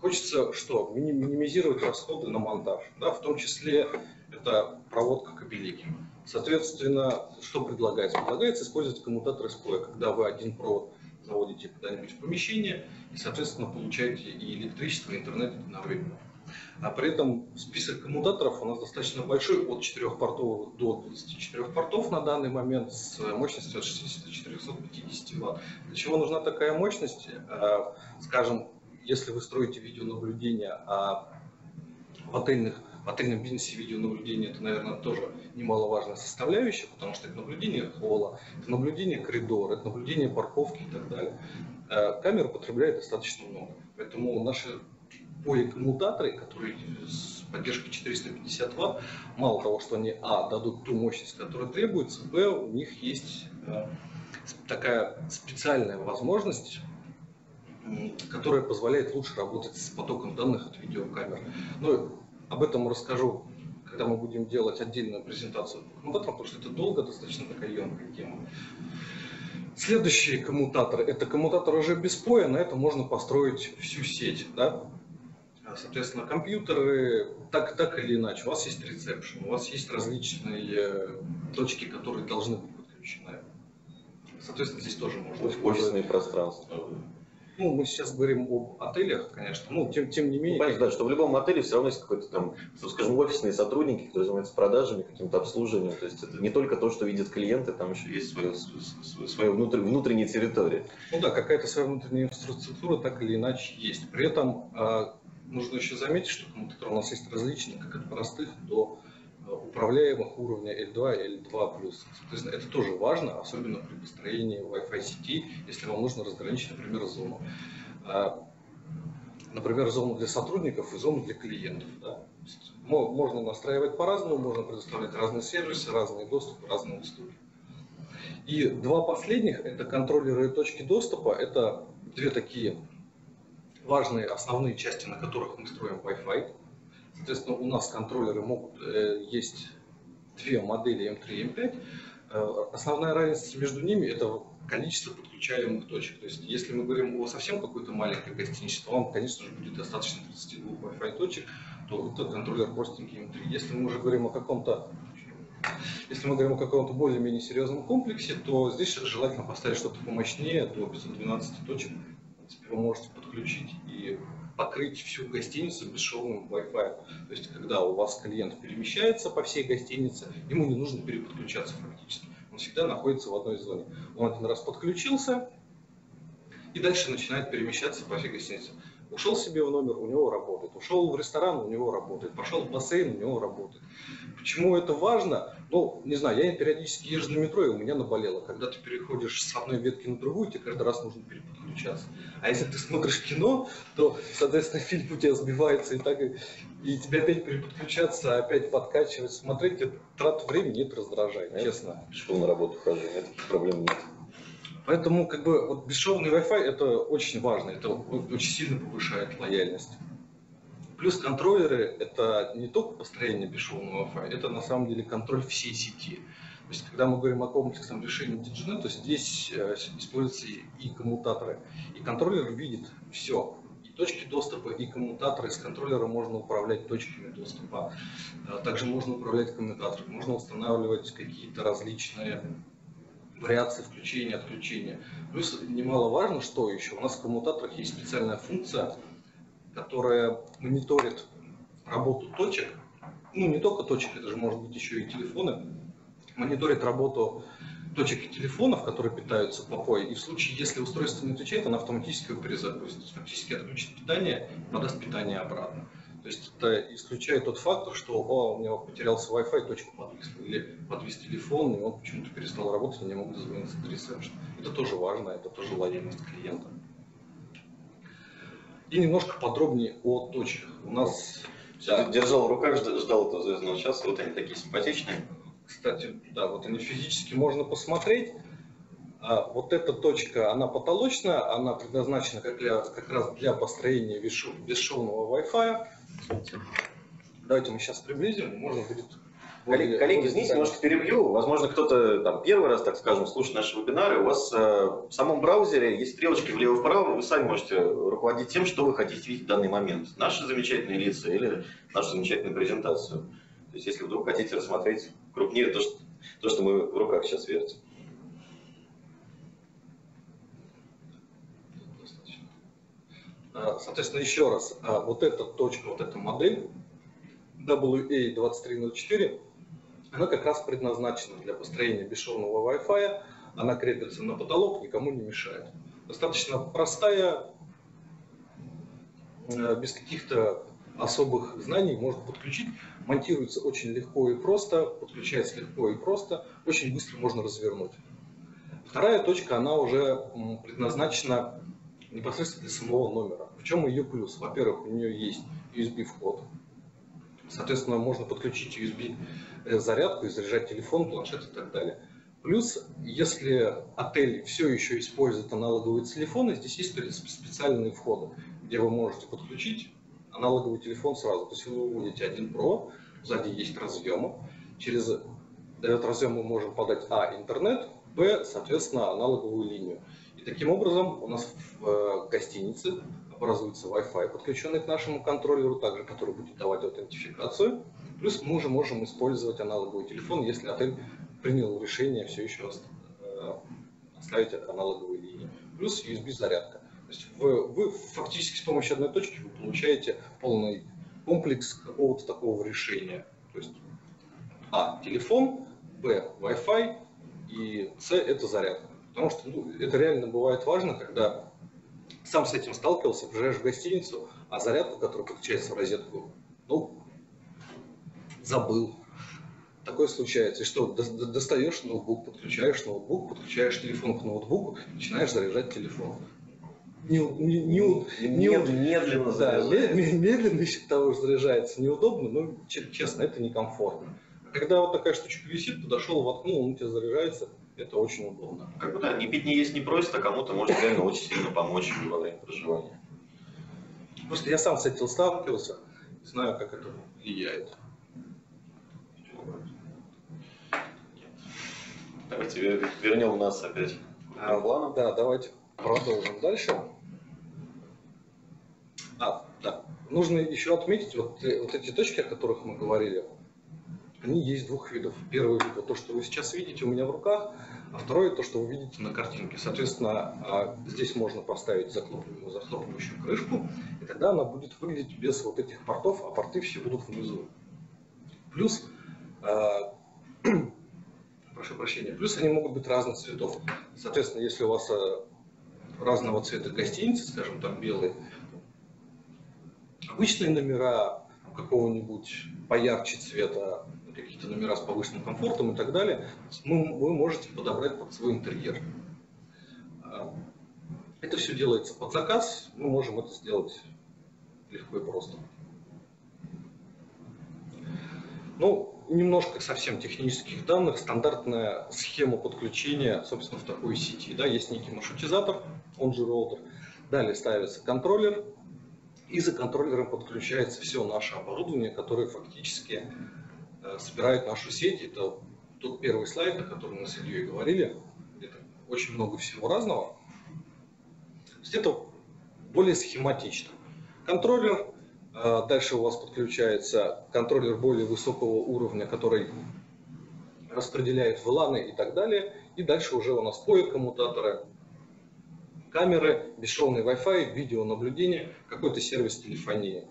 хочется что? Минимизировать расходы на монтаж. Да, в том числе это проводка кабелей. Соответственно, что предлагается? Предлагается использовать коммутаторы споя, когда вы один провод заводите куда-нибудь в помещение и, соответственно, получаете и электричество, и интернет одновременно. А при этом список коммутаторов у нас достаточно большой, от 4 портов до 24 портов на данный момент с мощностью от 60 до 450 Вт. Для чего нужна такая мощность? А, скажем, если вы строите видеонаблюдение, а в, отельных, в отельном бизнесе видеонаблюдение это, наверное, тоже немаловажная составляющая, потому что это наблюдение холла, это наблюдение коридора, это наблюдение парковки и так далее. А, камер потребляет достаточно много. Поэтому наши поликоммутаторы, которые с поддержкой 450 Вт, мало того, что они, а, дадут ту мощность, которая требуется, б, у них есть э, такая специальная возможность, которая позволяет лучше работать с потоком данных от видеокамер. Но об этом расскажу, когда мы будем делать отдельную презентацию по коммутаторам, потому что это долго, достаточно такая емкая тема. Следующий коммутатор – это коммутатор уже без поя, на этом можно построить всю сеть. Да? А, соответственно, компьютеры, так, так или иначе, у вас есть ресепшн, у вас есть различные э, точки, которые должны быть подключены. Соответственно, здесь тоже можно... Офисные пространства. Ну, мы сейчас говорим об отелях, конечно, ну, тем, тем не менее... Ну, понятно, да, что в любом отеле все равно есть какой-то там, скажем, офисные сотрудники, которые занимаются продажами, каким-то обслуживанием. То есть это не только то, что видят клиенты, там еще есть свое, свое внутреннее, внутренняя территория. Ну да, какая-то своя внутренняя инфраструктура так или иначе есть. При этом а, Нужно еще заметить, что коммутаторы у нас есть различные, как от простых до управляемых уровня L2 и L2+. Соответственно, это тоже важно, особенно при построении Wi-Fi сети, если вам нужно разграничить, например, зону. А, например, зону для сотрудников и зону для клиентов. Да? Можно настраивать по-разному, можно предоставлять разные сервисы, разные доступы, разные услуги. И два последних, это контроллеры и точки доступа, это две такие важные основные части, на которых мы строим Wi-Fi. Соответственно, у нас контроллеры могут, э, есть две модели М3 и М5. Основная разница между ними – это количество подключаемых точек. То есть, если мы говорим о совсем какой-то маленькой гостинице, то вам, конечно же, будет достаточно 32 Wi-Fi точек, то это контроллер хостинга М3. Если мы уже говорим о каком-то если мы говорим о каком-то более-менее серьезном комплексе, то здесь желательно поставить что-то помощнее, до 512 точек. В принципе, вы можете подключить и покрыть всю гостиницу бесшовным Wi-Fi. То есть, когда у вас клиент перемещается по всей гостинице, ему не нужно переподключаться фактически. Он всегда находится в одной зоне. Он один раз подключился, и дальше начинает перемещаться по всей гостинице. Ушел себе в номер, у него работает. Ушел в ресторан, у него работает. Пошел в бассейн, у него работает. Почему это важно? Ну, не знаю, я периодически езжу на метро, и у меня наболело. Когда ты переходишь с одной ветки на другую, тебе каждый раз нужно переподключаться. А если ты смотришь кино, то, соответственно, фильм у тебя сбивается, и так и, и тебе опять переподключаться, опять подкачивать, смотреть, это трат времени, это раздражает, честно. Пешком на работу хожу, таких проблем нет. Поэтому как бы вот бесшовный Wi-Fi это очень важно, это очень сильно повышает лояльность. Плюс контроллеры это не только построение бесшовного Wi-Fi, это на самом деле контроль всей сети. То есть, когда мы говорим о комплексном решении DigiNet, то здесь э, используются и коммутаторы. И контроллер видит все. И точки доступа, и коммутаторы. С контроллера можно управлять точками доступа. Э, Также можно управлять коммутаторами. Можно устанавливать какие-то различные вариации включения, отключения. Плюс немаловажно, что еще, у нас в коммутаторах есть специальная функция, которая мониторит работу точек, ну не только точек, это же может быть еще и телефоны, мониторит работу точек и телефонов, которые питаются попой, и в случае, если устройство не отвечает, она автоматически его перезагрузит. Фактически отключит питание, подаст питание обратно. То есть это исключает тот фактор, что о, у меня потерялся Wi-Fi, точка подвисла, или подвис телефон, и он почему-то перестал работать, и не мог дозвониться до ресепшн. Это тоже важно, это тоже лояльность клиента. И немножко подробнее о точках. У нас, Всё, Держал в руках, жд- ждал этого звездного часа, вот они такие симпатичные. кстати, да, вот они физически можно посмотреть. А вот эта точка, она потолочная, она предназначена как, для, как раз для построения бесшов- бесшовного Wi-Fi. Давайте мы сейчас приблизим, можно будет... Коллеги, коллеги, извините, может, перебью. Возможно, кто-то там первый раз, так скажем, слушает наши вебинары. У вас э, в самом браузере есть стрелочки влево-вправо. Вы сами можете руководить тем, что вы хотите видеть в данный момент. Наши замечательные лица или нашу замечательную презентацию. То есть, если вдруг хотите рассмотреть крупнее то, что, то, что мы в руках сейчас вертим. Достаточно. А, Соответственно, еще раз, а, вот эта точка, вот эта модель WA2304, она как раз предназначена для построения бесшовного Wi-Fi. Она крепится на потолок, никому не мешает. Достаточно простая, э, без каких-то особых знаний можно подключить. Монтируется очень легко и просто, подключается легко и просто, очень быстро можно развернуть. Вторая точка, она уже предназначена непосредственно для самого номера. В чем ее плюс? Во-первых, у нее есть USB вход. Соответственно, можно подключить USB зарядку и заряжать телефон, планшет и так далее. Плюс, если отель все еще использует аналоговые телефоны, здесь есть спе- специальные входы, где вы можете подключить аналоговый телефон сразу. То есть вы выводите один провод, сзади есть разъемы. Через этот разъем мы можем подать А интернет, Б, соответственно, аналоговую линию. И таким образом у нас в э, гостинице образуется Wi-Fi, подключенный к нашему контроллеру, также который будет давать аутентификацию. Плюс мы уже можем использовать аналоговый телефон, если отель принял решение все еще э, оставить аналоговые линии. Плюс USB-зарядка. То есть вы, вы фактически с помощью одной точки вы получаете полный комплекс какого-то такого решения. То есть А. Телефон, Б. Wi-Fi и С. Это зарядка. Потому что ну, это реально бывает важно, когда сам с этим сталкивался, приезжаешь в гостиницу, а зарядку, которая подключается в розетку, ну, забыл. Такое случается. И что, до- до- достаешь ноутбук, подключаешь ноутбук, подключаешь телефон к ноутбуку, начинаешь заряжать телефон. Не, не, не, не- Мед- медленно да, медленно еще того же заряжается, неудобно, но че- честно, это некомфортно. Когда вот такая штучка висит, подошел, воткнул, он у тебя заряжается, это очень удобно. Как бы да, не пить, не есть, не просит, а кому-то может реально очень сильно помочь во время проживания. Просто я сам с этим сталкивался, знаю, как это влияет. давайте вернем нас опять а, планом. Да, давайте продолжим дальше. А, да. Нужно еще отметить, вот, э, вот эти точки, о которых мы говорили, они есть двух видов. Первый вид, то, что вы сейчас видите у меня в руках, а второе, то, что вы видите на картинке. Соответственно, а, здесь можно поставить захлопывающую, захлопывающую крышку, и тогда она будет выглядеть без вот этих портов, а порты все будут внизу. Плюс, а, прошу прощения, плюс они могут быть разных цветов. Соответственно, если у вас а, разного цвета гостиницы, скажем, там белые, обычные номера какого-нибудь поярче цвета какие-то номера с повышенным комфортом и так далее, мы, вы можете подобрать под свой интерьер. А, это все делается под заказ, мы можем это сделать легко и просто. Ну, немножко совсем технических данных. Стандартная схема подключения, собственно, в такой сети. Да, есть некий маршрутизатор, он же роутер. Далее ставится контроллер, и за контроллером подключается все наше оборудование, которое фактически Э, собирает нашу сеть. Это тот первый слайд, о котором мы с Ильей говорили. Это очень много всего разного. То есть это более схематично. Контроллер, э, дальше у вас подключается контроллер более высокого уровня, который распределяет VLAN и так далее. И дальше уже у нас поет коммутаторы, камеры, бесшовный Wi-Fi, видеонаблюдение, какой-то сервис телефонии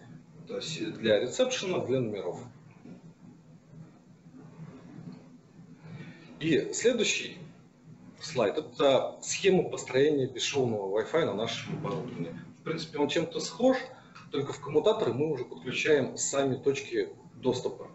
для ресепшена, для номеров. И следующий слайд – это схема построения бесшовного Wi-Fi на нашем оборудовании. В принципе, он чем-то схож, только в коммутаторы мы уже подключаем сами точки доступа.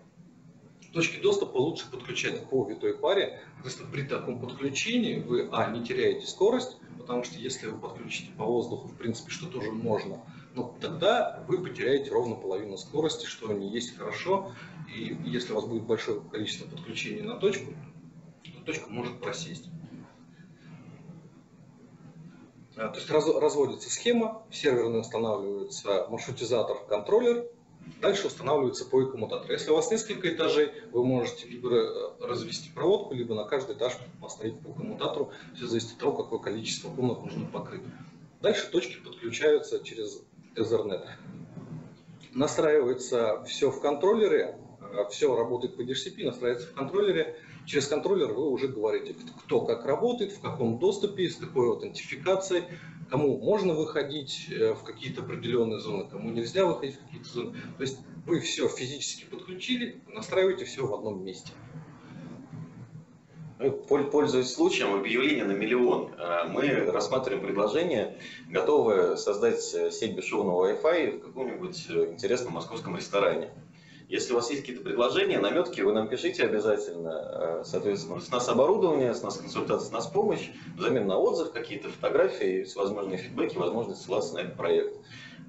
Точки доступа лучше подключать по витой паре, просто при таком подключении вы, а, не теряете скорость, потому что если вы подключите по воздуху, в принципе, что тоже можно, но тогда вы потеряете ровно половину скорости, что не есть хорошо, и если у вас будет большое количество подключений на точку, точка может просесть. А, то есть раз, разводится схема, в серверной устанавливается маршрутизатор, контроллер, дальше устанавливается POI коммутатор. Если у вас несколько этажей, вы можете либо э, развести проводку, либо на каждый этаж поставить по коммутатору. Все зависит от того, какое количество комнат нужно покрыть. Дальше точки подключаются через Ethernet. Настраивается все в контроллере, э, все работает по DHCP, настраивается в контроллере. Через контроллер вы уже говорите, кто как работает, в каком доступе, с какой аутентификацией, кому можно выходить э, в какие-то определенные зоны, кому нельзя выходить в какие-то зоны. То есть вы все физически подключили, настраиваете все в одном месте. Ну, пользуясь случаем, объявление на миллион. Э, мы рассматриваем предложение, готовое создать сеть бесшовного Wi-Fi в каком-нибудь э, интересном московском ресторане. Если у вас есть какие-то предложения, наметки, вы нам пишите обязательно. Э, соответственно, с нас оборудование, с нас консультация, с нас помощь, взамен на отзыв, какие-то фотографии, возможные фидбэки, возможность ссылаться на этот проект.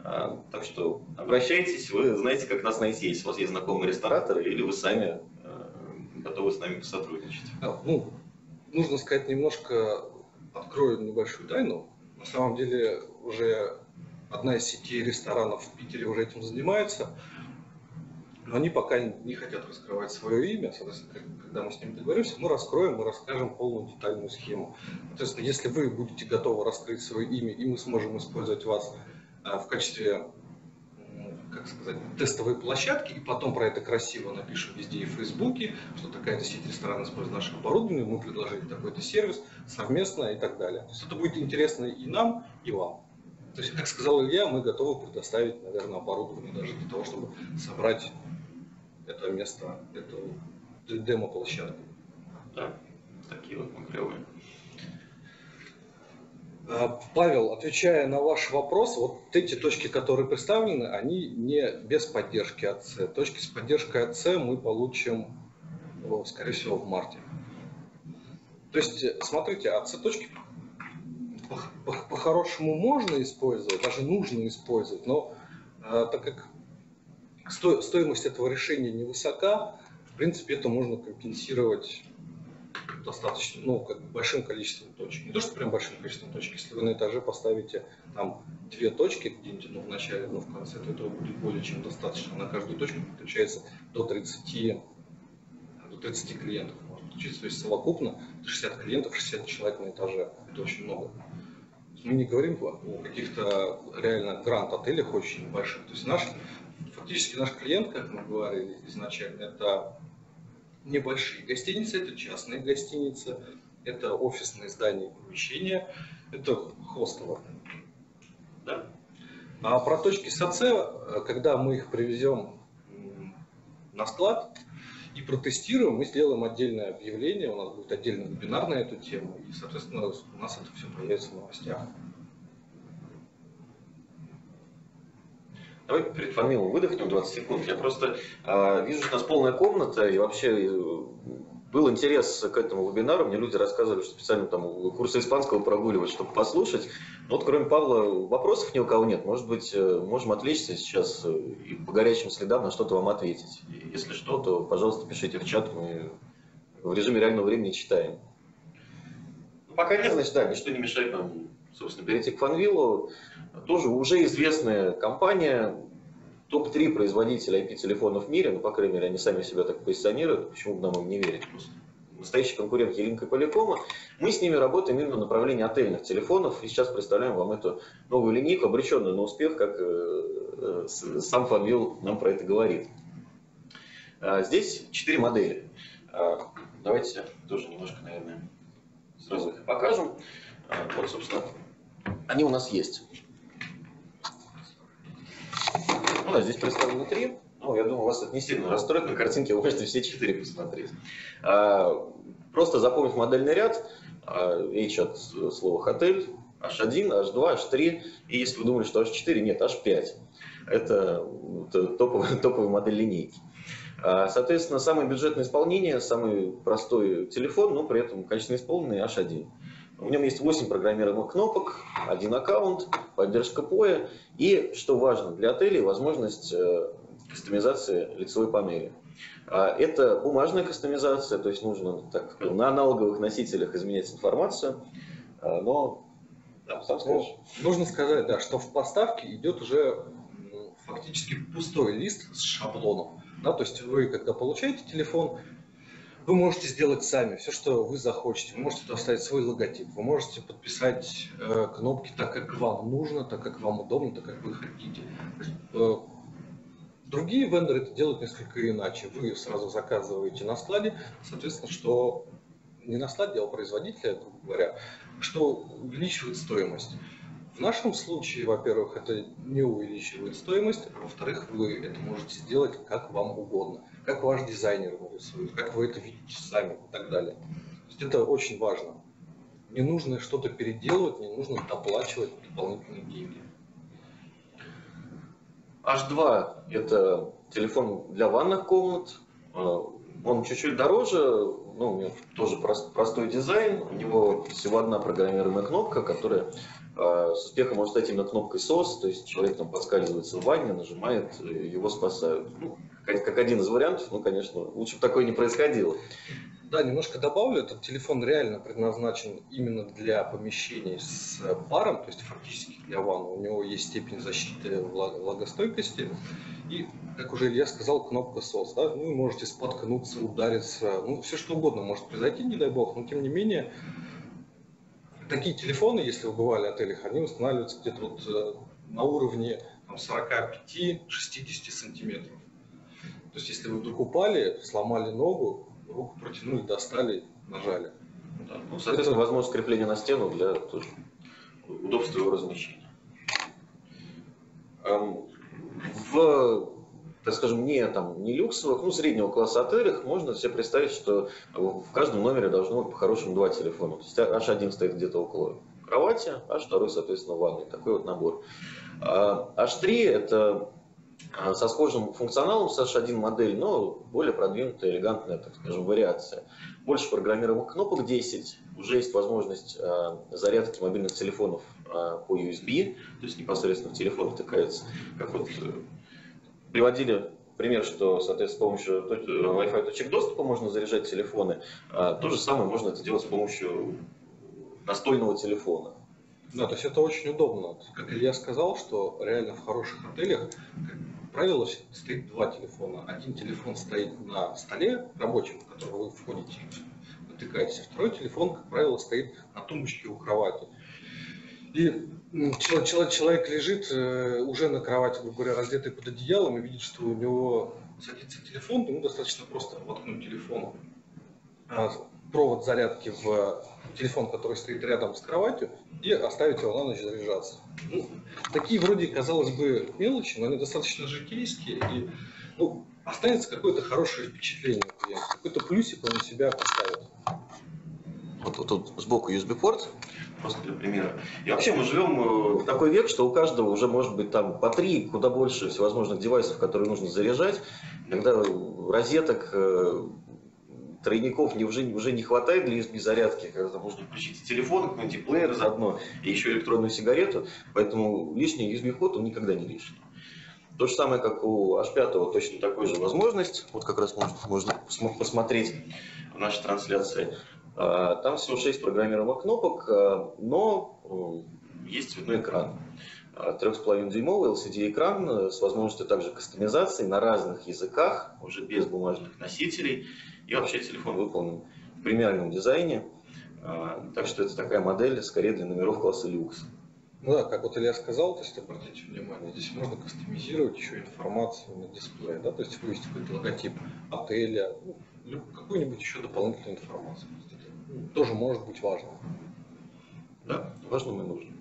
Э, так что обращайтесь, вы знаете, как нас найти, если у вас есть знакомые рестораторы или вы сами э, готовы с нами посотрудничать. А, ну, нужно сказать немножко, открою небольшую тайну. На самом деле уже одна из сетей ресторанов в Питере уже этим занимается но они пока не хотят раскрывать свое имя. Соответственно, когда мы с ними договоримся, мы раскроем, мы расскажем полную детальную схему. Соответственно, если вы будете готовы раскрыть свое имя, и мы сможем использовать вас а, в качестве как сказать, тестовой площадки, и потом про это красиво напишем везде и в Фейсбуке, что такая-то сеть ресторанов использует наше оборудование, мы предложили такой-то сервис совместно и так далее. То есть это будет интересно и нам, и вам. То есть, как сказал Илья, мы готовы предоставить, наверное, оборудование даже для того, чтобы собрать это место, эту демо-площадку. Да, такие вот мы клевые. А, Павел, отвечая на ваш вопрос, вот эти точки, которые представлены, они не без поддержки АЦ. Точки с поддержкой АЦ мы получим, скорее всего, в марте. То есть, смотрите, АЦ-точки по-хорошему можно использовать, даже нужно использовать, но э, так как сто, стоимость этого решения невысока, в принципе, это можно компенсировать достаточно, ну, как большим количеством точек. Не то, что прям большим количеством точек. Если вы на этаже поставите там две точки где-нибудь, ну, в начале, ну, в конце, то этого будет более чем достаточно. На каждую точку подключается до 30, до 30 клиентов, может подключиться. То есть совокупно 60 клиентов, 60 человек на этаже. Это очень много. Мы не говорим о каких-то реально грант-отелях очень больших. То есть наш, фактически наш клиент, как мы говорили изначально, это небольшие гостиницы, это частные гостиницы, это офисные здания и помещения, это хостелы. Да. А про точки САЦ, когда мы их привезем на склад и протестируем, мы сделаем отдельное объявление, у нас будет отдельный вебинар на эту тему, и, соответственно, у нас это все появится в новостях. Давай перед фамилом выдохнем 20 секунд. Я просто э, вижу, что у нас полная комната, и вообще э, был интерес к этому вебинару. Мне люди рассказывали, что специально там курсы испанского прогуливать, чтобы послушать. Но вот кроме Павла вопросов ни у кого нет. Может быть, э, можем отвлечься сейчас э, и по горячим следам на что-то вам ответить. Если что, то, пожалуйста, пишите в чат, мы в режиме реального времени читаем. Ну, пока нет, значит, да, ничто не мешает нам, собственно, перейти к Фанвиллу тоже уже известная компания, топ-3 производителя IP-телефонов в мире, ну, по крайней мере, они сами себя так позиционируют, почему бы нам им не верить. Настоящий конкурент Елинк и Поликома. Мы с ними работаем именно в направлении отельных телефонов, и сейчас представляем вам эту новую линейку, обреченную на успех, как э, э, сам Фанвил нам про это говорит. А, здесь четыре модели. А, давайте тоже немножко, наверное, сразу их покажем. А, вот, собственно, они у нас есть. Да, здесь представлено три. Ну, я думаю, вас это не сильно расстроит, на картинке вы можете все четыре посмотреть. А, просто запомнив модельный ряд, а, H от слова хотель, H1, H2, H3, и если вы думали, что H4, нет, H5. Это, это топовая, топовая модель линейки. А, соответственно, самое бюджетное исполнение, самый простой телефон, но при этом качественно исполненный H1. В нем есть 8 программируемых кнопок, один аккаунт, поддержка POE и, что важно для отелей, возможность э, кастомизации лицевой панели. А, это бумажная кастомизация, то есть нужно так, на аналоговых носителях изменять информацию, а, но да, сам скажешь. Ну, нужно сказать, да, что в поставке идет уже фактически пустой лист с шаблоном. Да, то есть вы, когда получаете телефон, вы можете сделать сами все, что вы захочете. Вы можете туда вставить свой логотип, вы можете подписать э, кнопки так, как вам нужно, так, как вам удобно, так, как вы хотите. Э, другие вендоры это делают несколько иначе. Вы сразу заказываете на складе, соответственно, что не на складе, а у производителя, грубо говоря, что увеличивает стоимость. В нашем случае, во-первых, это не увеличивает стоимость, а во-вторых, вы это можете сделать как вам угодно как ваш дизайнер рисует, как вы это видите сами и так далее. То есть это очень важно. Не нужно что-то переделывать, не нужно доплачивать дополнительные деньги. H2 это телефон для ванных комнат. А, он чуть-чуть дороже, ну, у него тоже простой дизайн. У него всего одна программируемая кнопка, которая а, с успехом может стать именно кнопкой SOS, то есть человек там подскальзывается в ванне, нажимает, его спасают. Ну, как один из вариантов, ну, конечно, лучше бы такое не происходило. Да, немножко добавлю, этот телефон реально предназначен именно для помещений с паром, то есть фактически для ванны. У него есть степень защиты влагостойкости. И, как уже Илья сказал, кнопка SOS. Да? Вы можете споткнуться, удариться, ну, все что угодно может произойти, не дай бог. Но, тем не менее, такие телефоны, если вы бывали в отелях, они устанавливаются где-то вот э, на уровне 45-60 сантиметров. То есть, если вы вдруг упали, сломали ногу, руку протянули, достали, нажали. Да. Ну, соответственно, Это... возможность крепления на стену для тоже удобства его размещения. Эм, в, так скажем, не, там, не люксовых, ну, среднего класса отелях можно себе представить, что в каждом номере должно быть по-хорошему два телефона. То есть H1 стоит где-то около кровати, H2, соответственно, в ванной. Такой вот набор. H3 это а, со схожим функционалом с H1 модель, но более продвинутая, элегантная, так скажем, вариация. Больше программируемых кнопок 10. Уже есть возможность э, зарядки мобильных телефонов э, по USB, то есть непосредственно в телефон втыкается. Как вот э, приводили пример, что, соответственно, с помощью Wi-Fi точек доступа можно заряжать телефоны. То же самое можно это делать с помощью настольного телефона. Да, то есть это очень удобно. Как Илья сказал, что реально в хороших отелях, как правило, стоит два телефона. Один телефон стоит на столе рабочем, в который вы входите натыкаетесь. Второй телефон, как правило, стоит на тумбочке у кровати. И человек, человек лежит э, уже на кровати, грубо говоря, раздетый под одеялом, и видит, что у него садится телефон, ему достаточно просто воткнуть телефон, а, провод зарядки в телефон, который стоит рядом с кроватью, и оставить его на ночь заряжаться. Ну, такие вроде, казалось бы, мелочи, но они достаточно житейские, и ну, останется какое-то хорошее впечатление какой-то плюсик он у себя поставит. Вот, вот тут сбоку USB-порт, просто для примера. И вообще мы живем э, в такой век, что у каждого уже может быть там по три, куда больше всевозможных девайсов, которые нужно заряжать. Иногда розеток, э, тройников уже, уже не хватает для USB зарядки, когда можно включить телефон, какой-нибудь плеер заодно, и еще электронную сигарету, поэтому лишний USB-ход, он никогда не лишний. То же самое, как у H5, точно такой же возможность. Вот как раз можно, можно посмотреть в нашей трансляции. А, там всего 6 программируемых кнопок, а, но есть цветной экран. 3,5-дюймовый LCD-экран э, с возможностью также кастомизации на разных языках, уже без бумажных носителей. И вообще телефон выполнен в премиальном дизайне. А, так что это такая модель скорее для номеров класса люкс. Ну да, как вот Илья сказал, то есть обратите внимание, здесь можно кастомизировать еще информацию на дисплее, да, то есть вывести какой-то логотип отеля, ну, какую-нибудь еще дополнительную информацию. Это ну, тоже может быть важно. Да, важным и нужным.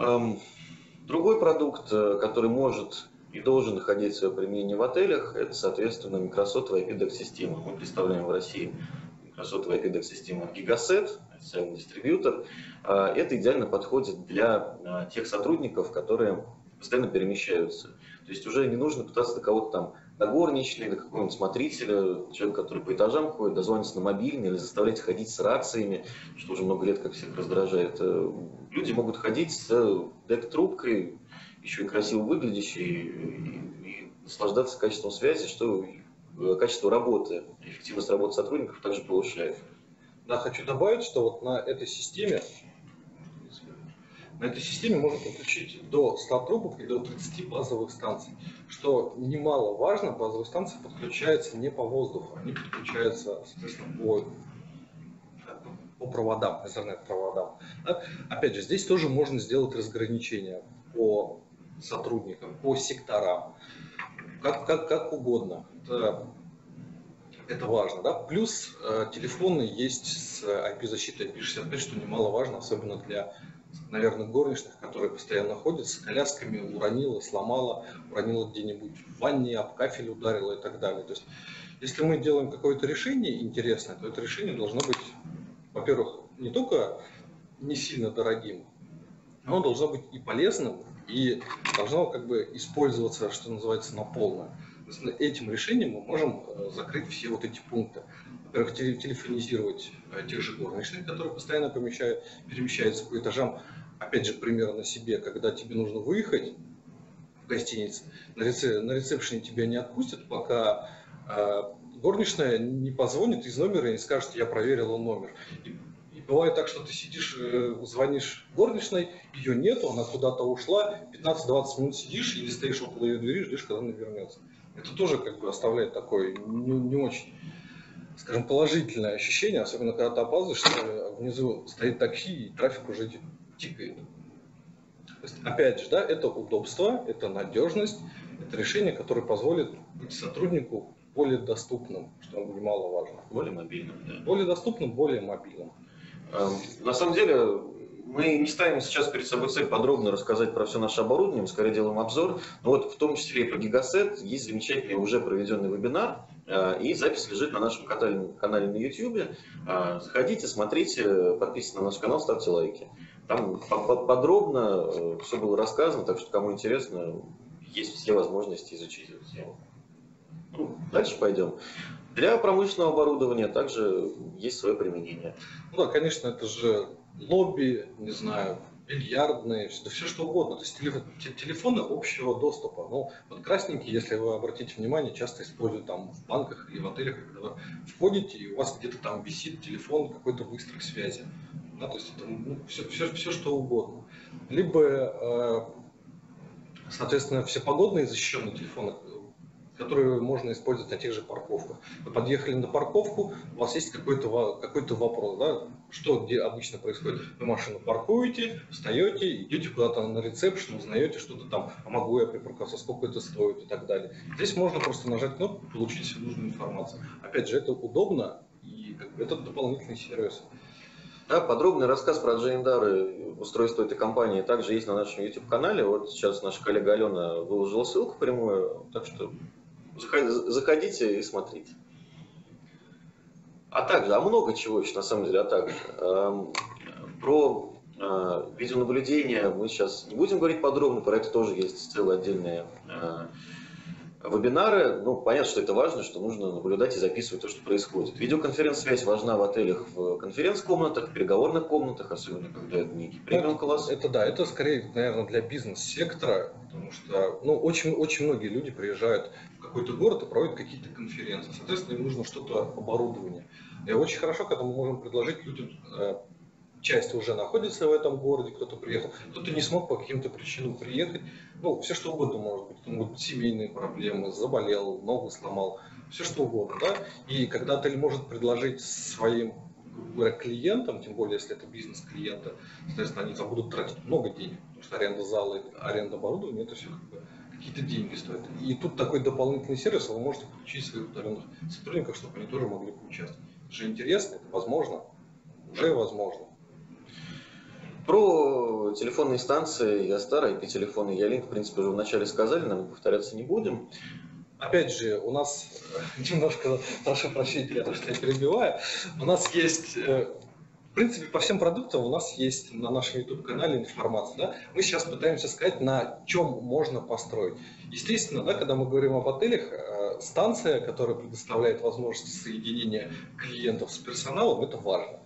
Эм, другой продукт, э, который может и должен находить свое применение в отелях, это, соответственно, Microsoft IP система. Мы представляем в России Microsoft IP система Gigaset, официальный дистрибьютор. А, это идеально подходит для а, тех сотрудников, которые постоянно перемещаются. То есть уже не нужно пытаться до кого-то там до горничной, до какого-нибудь смотрителя, человека, который по этажам ходит, дозвониться на мобильный или заставлять ходить с рациями, что уже много лет как всех раздражает. Э, люди могут ходить с дек-трубкой, еще и красиво выглядящей, и, и наслаждаться качеством связи, что э, качество работы, эффективность работы сотрудников также повышает. Да, хочу добавить, что вот на этой системе на этой системе можно подключить до 100 трубок и до 30 базовых станций. Что немаловажно, базовые станции подключаются не по воздуху, они подключаются, соответственно, по, по проводам, Ethernet-проводам. Да? Опять же, здесь тоже можно сделать разграничение по сотрудникам, по секторам, как, как, как угодно. Это это важно. Да? Плюс э, телефоны есть с IP-защитой IP65, что немаловажно, особенно для, наверное, горничных, которые постоянно ходят с колясками, уронила, сломала, уронила где-нибудь в ванне, об кафель ударила и так далее. То есть, если мы делаем какое-то решение интересное, то это решение должно быть, во-первых, не только не сильно дорогим, но оно должно быть и полезным, и должно как бы использоваться, что называется, на полное этим решением мы можем э, закрыть все вот эти пункты. Во-первых, телефонизировать э, тех же горничных, которые постоянно помещают, перемещаются по этажам. Опять же, пример на себе, когда тебе нужно выехать в гостинице, на, рецеп, на ресепшене тебя не отпустят, пока э, горничная не позвонит из номера и не скажет, я проверила номер. И, и бывает так, что ты сидишь, э, звонишь горничной, ее нету, она куда-то ушла, 15-20 минут сидишь или стоишь около ее двери, ждешь, когда она вернется это тоже как бы оставляет такое не, не очень, скажем, положительное ощущение, особенно когда ты опаздываешь, что внизу стоит такси и трафик уже тикает. То есть, опять же, да, это удобство, это надежность, это решение, которое позволит быть сотруднику более доступным, что немаловажно. Более мобильным, да. Более доступным, более мобильным. Эм, на самом деле, мы не ставим сейчас перед собой цель подробно рассказать про все наше оборудование, мы скорее делаем обзор. Но вот в том числе и про Гигасет есть замечательный уже проведенный вебинар, и запись лежит на нашем канале на YouTube. Э, заходите, смотрите, подписывайтесь на наш канал, ставьте лайки. Там подробно э, все было рассказано, так что кому интересно, есть все возможности изучить эту тему. Ну, дальше пойдем. Для промышленного оборудования также есть свое применение. Ну да, конечно, это же лобби, не знаю, бильярдные, да все что угодно. То есть телефоны общего доступа. Ну, вот красненькие, если вы обратите внимание, часто используют там в банках или в отелях, когда вы входите, и у вас где-то там висит телефон какой-то быстрой связи. Да, то есть это ну, все, все, все что угодно. Либо, э, соответственно, все погодные защищенные телефоны, которые можно использовать на тех же парковках. Вы подъехали на парковку, у вас есть какой-то какой вопрос, да? что где обычно происходит. Вы машину паркуете, встаете, идете куда-то на ресепшн, узнаете что-то там, а могу я припарковаться, сколько это стоит и так далее. Здесь можно просто нажать кнопку, получить всю нужную информацию. Опять же, это удобно и это дополнительный сервис. Да, подробный рассказ про Джейндары, устройство этой компании также есть на нашем YouTube-канале. Вот сейчас наша коллега Алена выложила ссылку прямую, так что заходите и смотрите. А также, а много чего еще на самом деле, а также. Эм, про э, видеонаблюдение мы сейчас не будем говорить подробно, про это тоже есть целые отдельные э, Вебинары, ну, понятно, что это важно, что нужно наблюдать и записывать то, что происходит. Видеоконференц-связь важна в отелях, в конференц-комнатах, в переговорных комнатах, особенно когда это некий премиум класс. Это, это да, это скорее, наверное, для бизнес-сектора, потому что ну, очень, очень многие люди приезжают в какой-то город и проводят какие-то конференции. Соответственно, им нужно что-то оборудование. И очень хорошо, когда мы можем предложить людям э, часть уже находится в этом городе, кто-то приехал, кто-то не смог по каким-то причинам приехать. Ну, все что угодно может быть. Могут семейные проблемы, заболел, ногу сломал, все что угодно. Да? И когда отель может предложить своим говоря, клиентам, тем более если это бизнес клиента, соответственно, они там будут тратить много денег, потому что аренда зала, аренда оборудования, это все как бы какие-то деньги стоят. И тут такой дополнительный сервис, вы можете подключить своих удаленных сотрудников, чтобы они тоже могли поучаствовать. Это же интересно, это возможно, уже возможно. Про телефонные станции я старый IP-телефоны Ялинк, в принципе, уже вначале сказали, нам повторяться не будем. Опять же, у нас немножко, прошу прощения, я то, что я перебиваю, у нас есть э, в принципе, по всем продуктам у нас есть на нашем YouTube-канале информация. Да? Мы сейчас пытаемся сказать, на чем можно построить. Естественно, да, когда мы говорим об отелях, э, станция, которая предоставляет возможность соединения клиентов с персоналом, это важно.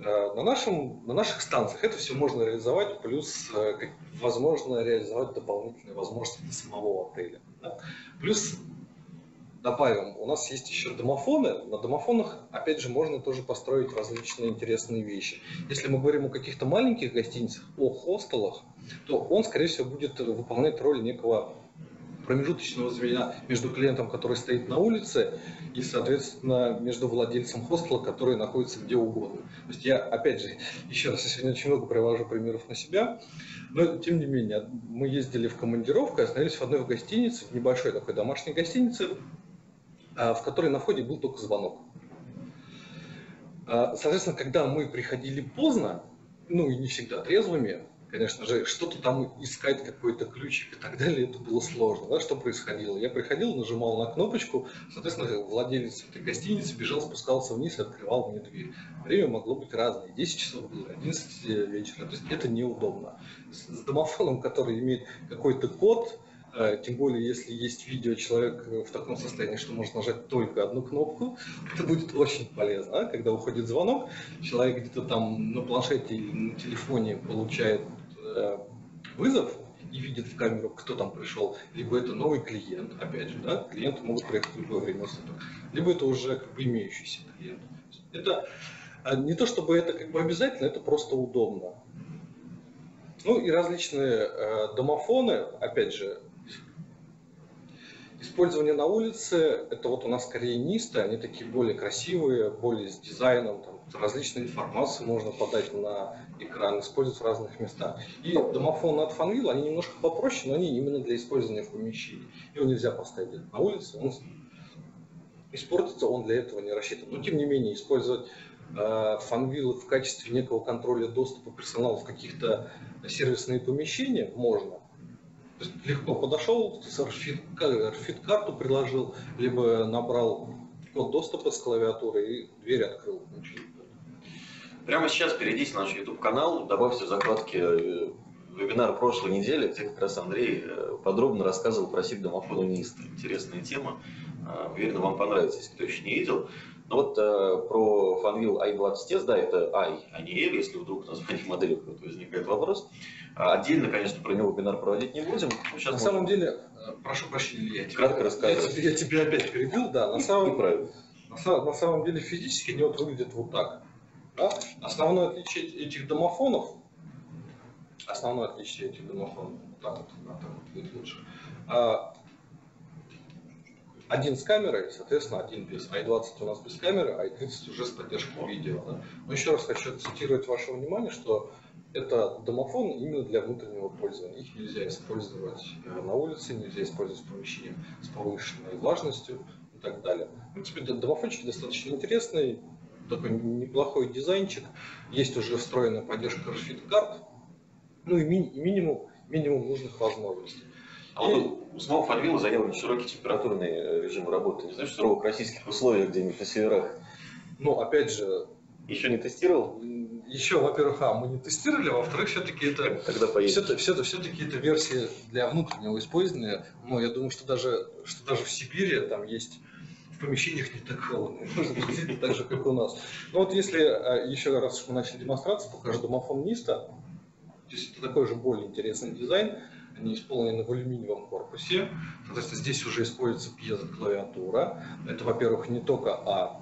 Э, на, нашем, на наших станциях это все можно реализовать, плюс э, возможно реализовать дополнительные возможности для самого отеля. Да? Плюс добавим, у нас есть еще домофоны. На домофонах, опять же, можно тоже построить различные интересные вещи. Если мы говорим о каких-то маленьких гостиницах, о хостелах, то он, скорее всего, будет выполнять роль некого промежуточного звена между клиентом, который стоит на улице, и, соответственно, между владельцем хостела, который находится где угодно. То есть я, опять же, еще раз, я сегодня очень много привожу примеров на себя, но, тем не менее, мы ездили в командировку, остановились в одной гостинице, в небольшой такой домашней гостинице, а, в которой на входе был только звонок. А, соответственно, когда мы приходили поздно, ну и не всегда трезвыми, конечно же, что-то там искать, какой-то ключик и так далее, это было сложно. Да? Что происходило? Я приходил, нажимал на кнопочку, соответственно, владелец этой гостиницы бежал, спускался вниз и открывал мне дверь. Время могло быть разное. 10 часов было, 11 вечера. То есть это неудобно. С домофоном, который имеет какой-то код, э, тем более, если есть видео, человек в таком состоянии, что может нажать только одну кнопку, это будет очень полезно. А? Когда уходит звонок, человек где-то там на планшете или на телефоне получает Э, вызов и видит в камеру, кто там пришел, либо это новый клиент, опять же, да, клиенты могут приехать в любое время суток, либо это уже как бы имеющийся клиент. Это а, не то чтобы это как бы обязательно, это просто удобно. Ну и различные э, домофоны, опять же, использование на улице, это вот у нас скорее они такие более красивые, более с дизайном, там, различную информацию можно подать на экран, использовать в разных местах. И домофон от Fanvil, они немножко попроще, но они именно для использования в помещении. Его нельзя поставить на улице, он испортится, он для этого не рассчитан. Но тем не менее, использовать э, фанвилы в качестве некого контроля доступа персонала в каких-то сервисные помещения можно. То есть легко подошел, RFID-карту приложил, либо набрал код доступа с клавиатуры и дверь открыл. Прямо сейчас перейдите на наш YouTube-канал, добавьте в закладки э, вебинар прошлой недели, где как раз Андрей э, подробно рассказывал про сиг домофонуниста. Интересная тема. Э, уверен, вам понравится, если кто еще не видел. Но вот э, про Fanvil i20s, да, это i, а не L, если вдруг название модели возникает вопрос. Отдельно, конечно, про него вебинар проводить не будем. Ну, сейчас на можем... самом деле, прошу прощения, я тебя, Кратко рассказываю. Я, я тебя опять перебил, да. На самом, на, на самом деле физически они вот выглядят вот так. Да? Основное отличие этих домофонов, основное отличие этих домофонов, так вот, так вот будет лучше. А, один с камерой, соответственно, один без. i20 у нас без камеры, i30 уже с поддержкой видео. Да? Но еще раз хочу акцентировать ваше внимание, что это домофон именно для внутреннего пользования. Их нельзя использовать э, на улице, нельзя использовать в помещении с повышенной влажностью и так далее. В принципе, домофончик достаточно интересный, такой неплохой дизайнчик. Есть уже встроенная поддержка RFID карт, ну и ми- минимум, минимум нужных возможностей. А вот у самого Фальвила заявлен широкий температурный режим работы. Не знаешь, в суровых российских условиях где-нибудь на северах. Ну, опять же, Еще не тестировал? еще, во-первых, а, мы не тестировали, а во-вторых, все-таки это Тогда все, все, все-таки это версия для внутреннего использования. Но я думаю, что даже, что даже в Сибири там есть помещениях не так холодно. Можно действительно так же, как у нас. Но вот если а, еще раз мы начали демонстрацию, покажу домофон Ниста. То есть это такой же более интересный дизайн. Они исполнены в алюминиевом корпусе. Соответственно, здесь уже используется пьезоклавиатура. Это, во-первых, не только а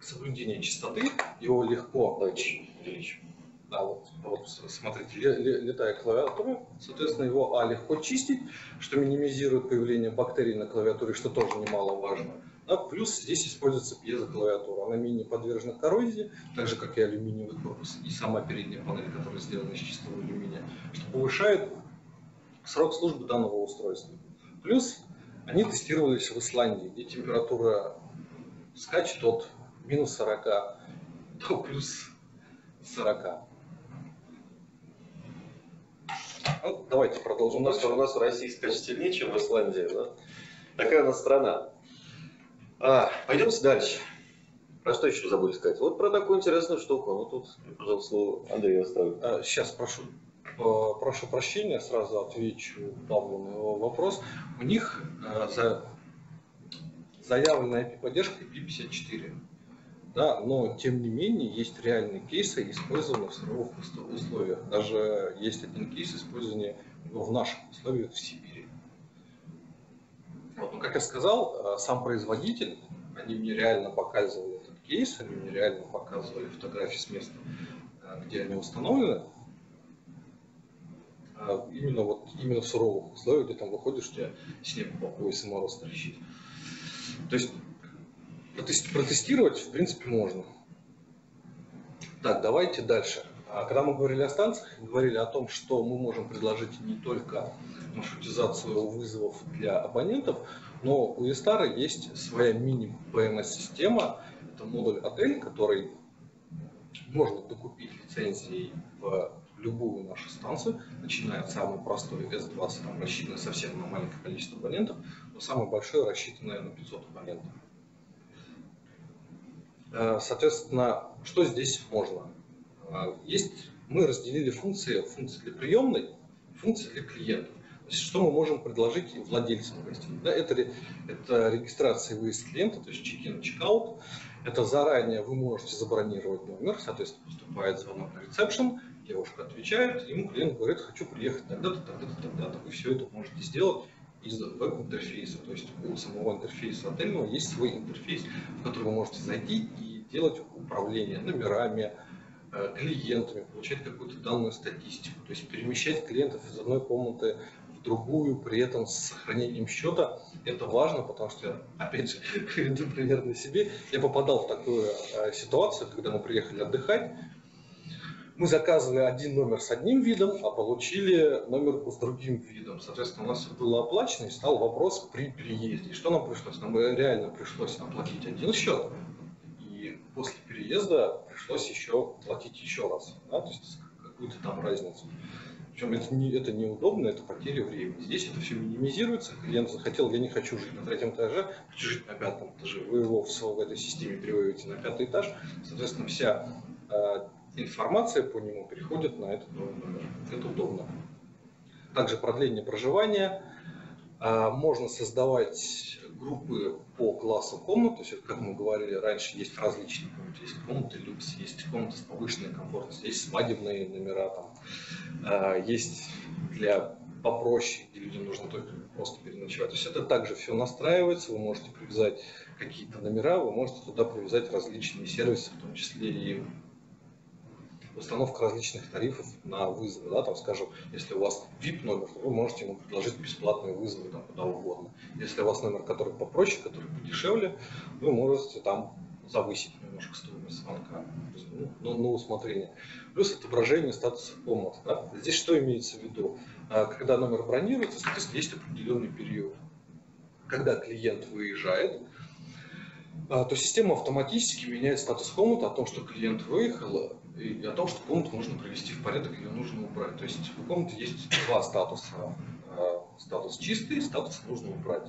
соблюдение чистоты, его легко увеличим. Да, вот, вот смотрите, ле- ле- летая клавиатура, соответственно, его а легко чистить, что минимизирует появление бактерий на клавиатуре, что тоже немаловажно. А плюс здесь используется пьезоклавиатура. Она менее подвержена коррозии, так же, как и алюминиевый корпус, и сама передняя панель, которая сделана из чистого алюминия, что повышает срок службы данного устройства. Плюс они тестировались в Исландии, где температура скачет от минус 40 до плюс 40. Ну, давайте У продолжим. нас, у нас в России скачет сильнее, чем в Исландии, да? Такая у нас страна. А, пойдемте дальше. Про что еще забыли сказать? Вот про такую интересную штуку. Ну тут, пожалуйста, слово Андрею оставлю. А, Сейчас прошу, по- прошу прощения, сразу отвечу Павлу на его вопрос. У них э, за, заявлена IP-поддержка IP54. Да, но тем не менее есть реальные кейсы, использованные в суровых условиях. Даже есть один кейс использования его в наших условиях в Сибири. Вот, ну, как я сказал, э, сам производитель, они мне реально показывали этот кейс, они мне реально показывали фотографии с места, э, где они установлены. А Именно вот именно в суровых условиях, где там выходишь, у тебя снег по пояс и мороз торчит. То есть протестировать, в принципе, можно. Так, давайте дальше. А Когда мы говорили о станциях, говорили о том, что мы можем предложить не только маршрутизацию вызовов для абонентов, но у Истара есть своя мини-ПМС-система. Это модуль отель, который можно докупить лицензией в любую нашу станцию, начиная от самой простой S20, там рассчитанной совсем на маленькое количество абонентов, но самый большой рассчитанный на 500 абонентов. Э, Соответственно, что здесь можно? Э, Есть, мы разделили функции, функции для приемной, функции для клиентов. То есть, что мы можем предложить владельцам гостиницы? Да, это, это регистрация и выезд клиента, то есть чек-ин, чек-аут. Это заранее вы можете забронировать номер, соответственно, поступает звонок на ресепшн, девушка отвечает, ему клиент говорит, хочу приехать тогда-то, тогда-то, тогда-то. Вы все это можете сделать из веб-интерфейса. То есть у самого интерфейса отельного есть свой интерфейс, в который вы можете зайти и делать управление номерами, э, клиентами, получать какую-то данную статистику. То есть перемещать клиентов из одной комнаты в другую, при этом с сохранением счета. Это важно, потому что, опять же, приведу пример на себе. Я попадал в такую э, ситуацию, когда мы приехали отдыхать. Мы заказывали один номер с одним видом, а получили номер с другим видом. Соответственно, у нас все было оплачено, и стал вопрос при переезде. Что нам пришлось? Нам реально пришлось оплатить один счет, и после переезда пришлось еще платить еще раз. Да? То есть какую-то там разницу. Причем это, не, это неудобно, это потеря времени. Здесь это все минимизируется. Клиент захотел, я не хочу жить на третьем этаже, хочу жить на пятом этаже. Вы его в, в этой системе переводите на пятый этаж. Соответственно, вся э, информация по нему переходит на этот номер. Это удобно. Также продление проживания. А, Можно создавать группы по классу комнат. То есть, как мы говорили раньше, есть различные комнаты. Есть комнаты люкс, есть комнаты с повышенной комфортностью, есть свадебные номера, там, а, есть для попроще, где людям нужно только просто переночевать. То есть это также все настраивается, вы можете привязать какие-то номера, вы можете туда привязать различные сервисы, в том числе и установка различных тарифов на вызовы. Да, там, скажем, если у вас VIP номер, то вы можете ему предложить бесплатные вызовы там, куда угодно. Если у вас номер, который попроще, который подешевле, вы можете там завысить немножко стоимость звонка ну, на усмотрение. Плюс отображение статуса комнат. Да? Здесь что имеется в виду? А, когда номер бронируется, соответственно, есть определенный период. Когда клиент выезжает, а, то система автоматически меняет статус комнаты о том, что клиент выехал, и о том, что комнату нужно привести в порядок, ее нужно убрать. То есть у комнаты есть два статуса. А, статус чистый, статус нужно убрать.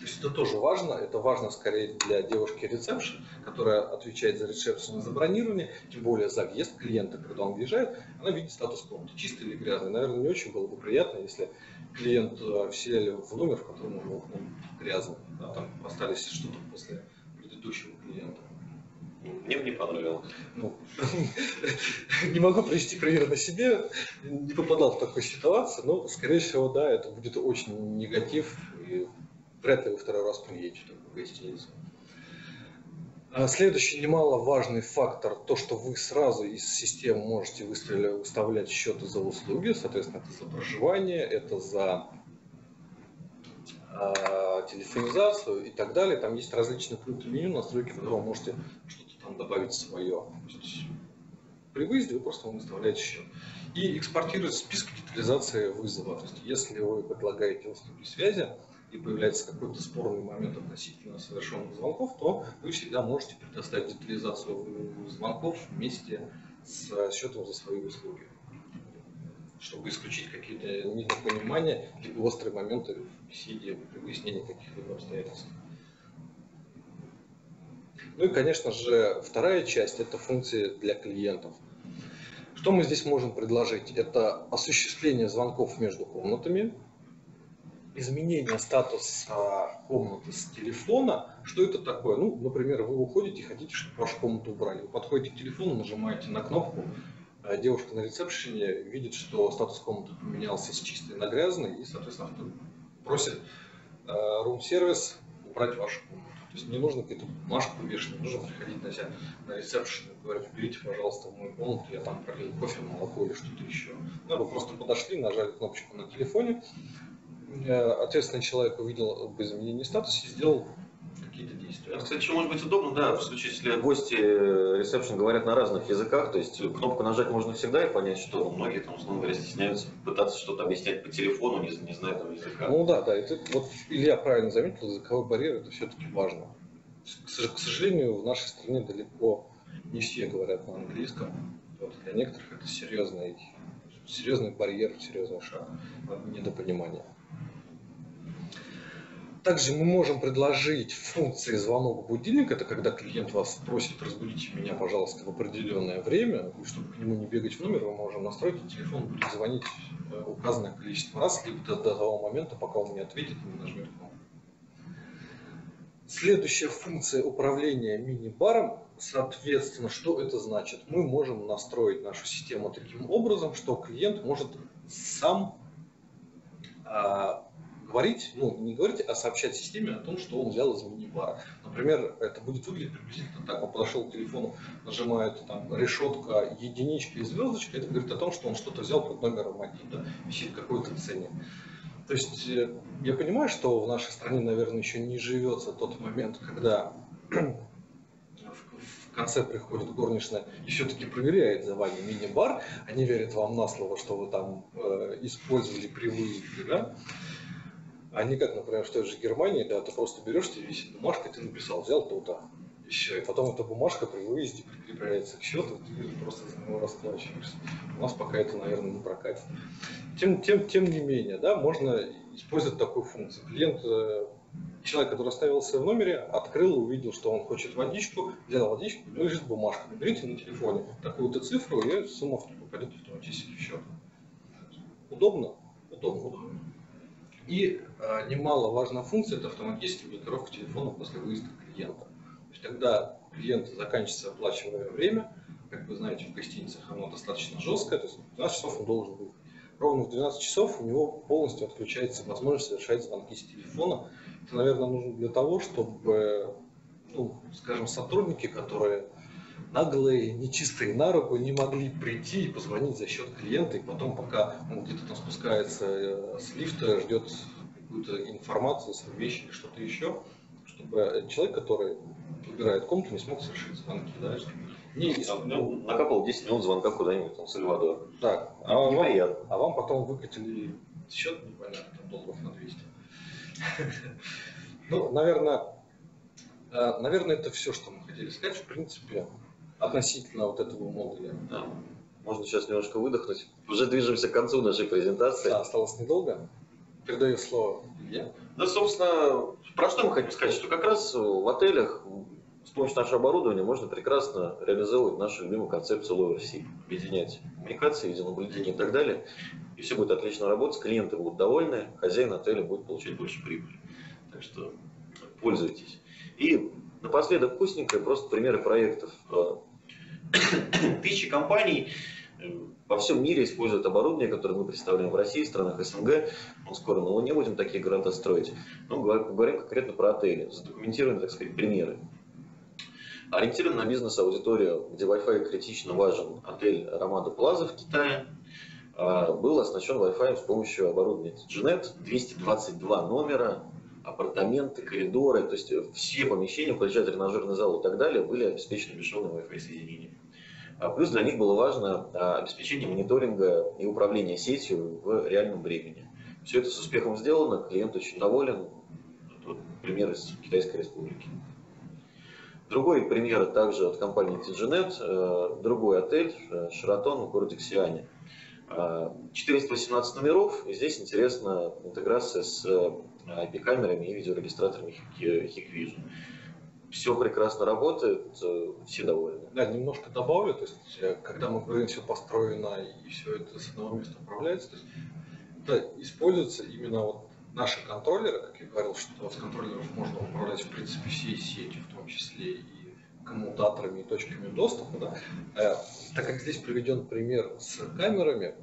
То есть это тоже важно. Это важно скорее для девушки ресепшн, которая отвечает за ресепшн и за бронирование, тем более за въезд клиента, когда он въезжает, она видит статус комнаты, чистый или грязный. Наверное, не очень было бы приятно, если клиент э, вселяли в номер, в котором был грязный. Да, там остались что-то после предыдущего клиента. Мне бы не понравилось. Ну, не могу привести пример на себе, не попадал в такую ситуацию, но, скорее всего, да, это будет очень негатив, и вряд ли вы второй раз приедете в гостиницу. А следующий немаловажный фактор, то, что вы сразу из системы можете выставлять счеты за услуги, соответственно, это за проживание, это за э, телефонизацию и так далее. Там есть различные пункты меню, настройки, в вы можете что-то там добавить свое. При выезде вы просто выставляете счет. И экспортирует список детализации вызова. То есть, если вы предлагаете услуги связи, и появляется какой-то спорный момент относительно совершенных звонков, то вы всегда можете предоставить детализацию звонков вместе с счетом за свои услуги, чтобы исключить какие-то недопонимания либо острые моменты в беседе при выяснении каких-либо обстоятельств. Ну и, конечно же, вторая часть – это функции для клиентов. Что мы здесь можем предложить? Это осуществление звонков между комнатами, изменение статуса комнаты с телефона, что это такое? Ну, например, вы уходите и хотите, чтобы вашу комнату убрали. Вы подходите к телефону, нажимаете на кнопку, а девушка на ресепшене видит, что статус комнаты поменялся с чистой на грязный, и, соответственно, просит рум-сервис убрать вашу комнату. То есть не нужно какую-то бумажку вешать, нужно приходить на, себя, на ресепшн и говорить, уберите, пожалуйста, в мою я там пролил кофе, молоко или что-то еще. Ну, вы просто подошли, нажали кнопочку на телефоне, ответственный человек увидел об изменении статуса и сделал какие-то действия. Кстати, еще может быть удобно, да, в случае, если гости э, ресепшн говорят на разных языках, то есть кнопку нажать можно всегда и понять, что многие там, условно говоря, стесняются пытаться что-то объяснять по телефону, не, не зная этого языка. Ну да, да, это, вот Илья правильно заметил, языковой барьер это все-таки важно. К сожалению, в нашей стране далеко не все говорят на английском. Вот для некоторых это серьезный, серьезный барьер, серьезный шаг недопонимания. Также мы можем предложить функции звонок будильник. Это когда клиент вас просит разбудить меня, пожалуйста, в определенное время. И чтобы к нему не бегать в номер, мы можем настроить, телефон звонить э, указанное количество раз, либо до, до того момента, пока он не ответит и не кнопку. Следующая функция управления мини-баром, соответственно, что это значит? Мы можем настроить нашу систему таким образом, что клиент может сам а, говорить, ну не говорить, а сообщать системе о том, что он взял из мини-бара. Например, это будет выглядеть приблизительно так. Он подошел к телефону, нажимает там решетка, единичка и звездочка. Это говорит о том, что он что-то взял под номером один, да, висит какой-то ценник. То есть э, я понимаю, что в нашей стране, наверное, еще не живется тот момент, когда в конце приходит горничная и все-таки проверяет за вами мини-бар, они верят вам на слово, что вы там э, использовали при выезде, да? А не как, например, в той же Германии, да, ты просто берешь, тебе висит бумажка, ты написал, взял то-то, и все. И потом эта бумажка при выезде прикрепляется к счету, ты просто за него расплачиваешься. У нас пока это, наверное, не прокатит. Тем, тем, тем не менее, да, можно использовать такую функцию. Клиент, э, человек, который оставился в номере, открыл, увидел, что он хочет водичку, взял водичку, у него лежит бумажка. Наберите на телефоне такую-то цифру, и сумма попадет автоматически в счет. Удобно? Удобно. И э, немаловажная функция – это автоматическая блокировка телефона после выезда клиента. То есть, когда клиент заканчивается оплачиваемое время, как вы знаете, в гостиницах оно достаточно жесткое, то есть в 12 часов он должен быть. Ровно в 12 часов у него полностью отключается возможность совершать звонки с телефона. Это, наверное, нужно для того, чтобы, ну, скажем, сотрудники, которые наглые, нечистые на руку не могли прийти и позвонить за счет клиента, и потом, пока он где-то там спускается э, с лифта, ждет какую-то информацию, вещи или что-то еще, чтобы человек, который выбирает комнату, не смог совершить звонки. Да? Не, ну, накапал 10 минут звонка куда-нибудь там в Сальвадор. Так, а вам, а вам потом выкатили счет, непонятно, там долларов на 200. Ну, наверное, э, наверное, это все, что мы хотели сказать, в принципе, относительно вот этого модуля. Да. Можно сейчас немножко выдохнуть. Уже движемся к концу нашей презентации. Да, осталось недолго. Передаю слово Илье. Да, собственно, про что мы хотим сказать, что как раз в отелях с помощью нашего оборудования можно прекрасно реализовывать нашу любимую концепцию Lower Sea, объединять коммуникации, видеонаблюдение и так далее. И все будет отлично работать, клиенты будут довольны, хозяин отеля будет получать больше прибыли. Так что пользуйтесь. И напоследок вкусненькое, просто примеры проектов. Тысячи компаний э, во всем мире используют оборудование, которое мы представляем в России, в странах СНГ. Мы скоро на Луне будем такие города строить. Но говорим конкретно про отели. Задокументируем, так сказать, примеры. Ориентирован на бизнес-аудиторию, где Wi-Fi критично важен, отель Ромада Плаза в Китае а, был оснащен Wi-Fi с помощью оборудования TGNet, 222 номера, апартаменты, коридоры, то есть все помещения, включая тренажерный зал и так далее, были обеспечены бесшовным Wi-Fi соединением. А плюс для них было важно а, обеспечение мониторинга и управления сетью в реальном времени. Все это с успехом сделано, клиент очень доволен. Вот пример из Китайской Республики. Другой пример также от компании TGNet, э, другой отель, Шератон в городе Ксиане. 418 номеров, и здесь интересна интеграция с IP-камерами и видеорегистраторами Hikvision. Все прекрасно работает, э, все довольны. Да, немножко добавлю, то есть э, когда мы говорим, все построено и все это с одного места управляется, то есть это используется именно вот наши контроллеры, как я говорил, что с контроллеров можно управлять, в принципе, всей сетью, в том числе и коммутаторами и точками доступа. Да? Э, так как здесь приведен пример с камерами,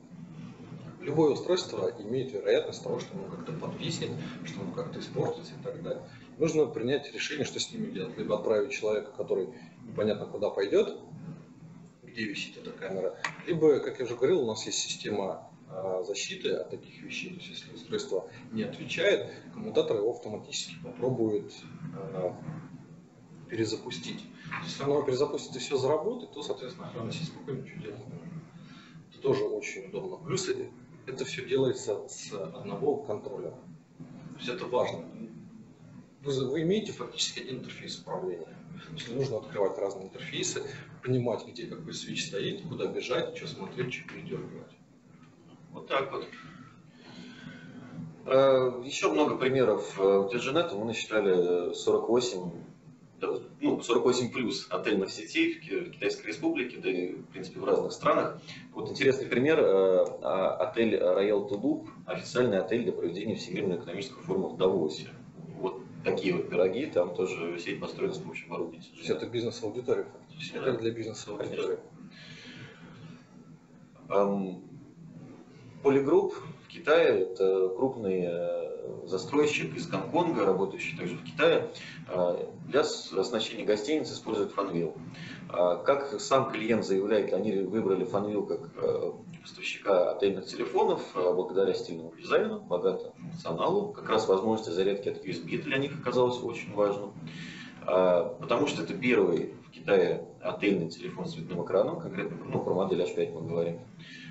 любое устройство имеет вероятность того, что оно как-то подвиснет, что оно как-то испортится и так далее. Нужно принять решение, что с ними делать. Либо отправить человека, который непонятно куда пойдет, где висит эта камера, либо, как я уже говорил, у нас есть система а, защиты от таких вещей. То есть, если устройство не отвечает, коммутатор его автоматически попробует а, перезапустить. Если оно перезапустит и все заработает, то, соответственно, охрана спокойно ничего делать не может. Это тоже очень удобно. Плюс это все делается с одного контроллера. То есть это важно. Вы, вы имеете фактически один интерфейс управления. Если нужно открывать разные интерфейсы, понимать, где какой свич стоит, куда бежать, что смотреть, что передергивать. Вот так вот. Э, Еще много примеров. У Диджинета мы насчитали 48 ну, 48 плюс отельных сетей в Китайской Республике, да и, в принципе, в разных странах. Вот интересный пример. Э, а, отель Royal Тулуп, официальный отель для проведения Всемирного экономического форума в Давосе. Вот такие вот пироги, там тоже сеть построена с помощью оборудования. То есть это бизнес-аудитория фактически, да. для бизнес-аудитории. Полигрупп Китае это крупный э, застройщик из Гонконга, работающий также в Китае. Э, для оснащения гостиниц используют фанвил. Э, как сам клиент заявляет, они выбрали фанвил как поставщика отельных телефонов благодаря стильному дизайну, богатому функционалу. Как раз возможность зарядки от USB для них оказалась очень важным. Потому что это первый в Китае отельный телефон с цветным экраном, конкретно ну, про модель H5 мы говорим.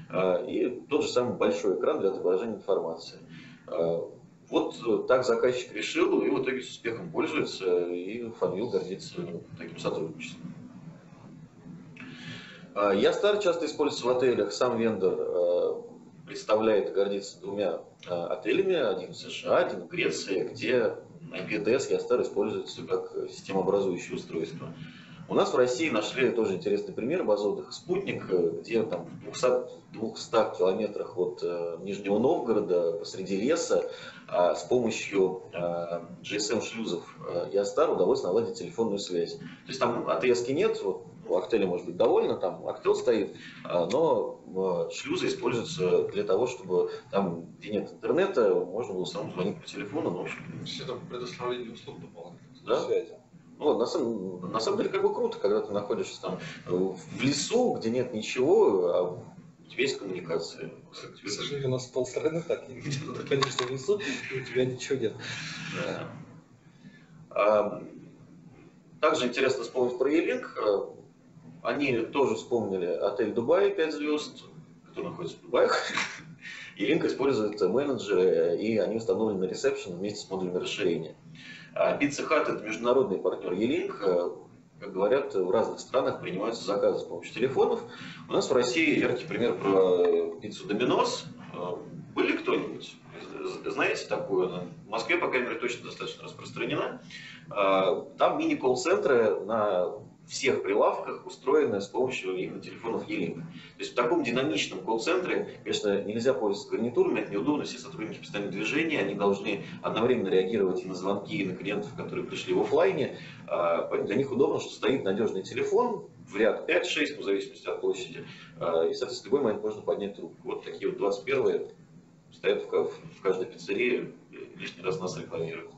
А, и тот же самый большой экран для отображения информации. А, вот так заказчик решил, и в итоге с успехом пользуется, и Фанвил гордится таким сотрудничеством. А, Ястар часто используется в отелях. Сам вендор представляет и гордится двумя отелями. Один в США, один в Греции, где IPTS Ястар используется как системообразующее устройство. У нас в России нашли тоже интересный пример базовых спутник, э, где там в 200, 200 километрах от э, Нижнего Новгорода посреди леса а, с помощью а, GSM-шлюзов а, Ястар удалось наладить телефонную связь. То есть там отрезки нет, вот, у Актеля может быть довольно, там Актел стоит, но шлюзы используются для того, чтобы там, где нет интернета, можно было самому звонить по телефону. Ну, в общем. То есть это предоставление услуг дополнительных да? связи. Вот, на, самом, на самом деле как бы круто, когда ты находишься там в лесу, где нет ничего, а у тебя есть коммуникация. К сожалению, у нас полстраны так, где-то находишься в лесу, и у тебя ничего нет. Да. А, также интересно вспомнить про Елинк. Они тоже вспомнили отель Дубай 5 звезд, который находится в Дубае. Елинк использует менеджеры, и они установлены на ресепшн вместе с модулями расширения. Pizza Hut – это международный партнер Елинк. Как говорят, в разных странах принимаются заказы с помощью телефонов. У нас в России яркий пример про пиццу Доминос. Были кто-нибудь? Знаете такую? В Москве, по крайней мере, точно достаточно распространена. Там мини-колл-центры на всех прилавках устроены с помощью именно телефонов E-Link. То есть в таком динамичном колл-центре, конечно, нельзя пользоваться гарнитурами, это неудобно, все сотрудники постоянно движения, они должны одновременно реагировать и на звонки, и на клиентов, которые пришли в офлайне. А, для них удобно, что стоит надежный телефон, в ряд 5-6, в зависимости от площади, а, и, соответственно, в любой момент можно поднять трубку. Вот такие вот 21-е стоят в каждой пиццерии, лишний раз нас рекламируют.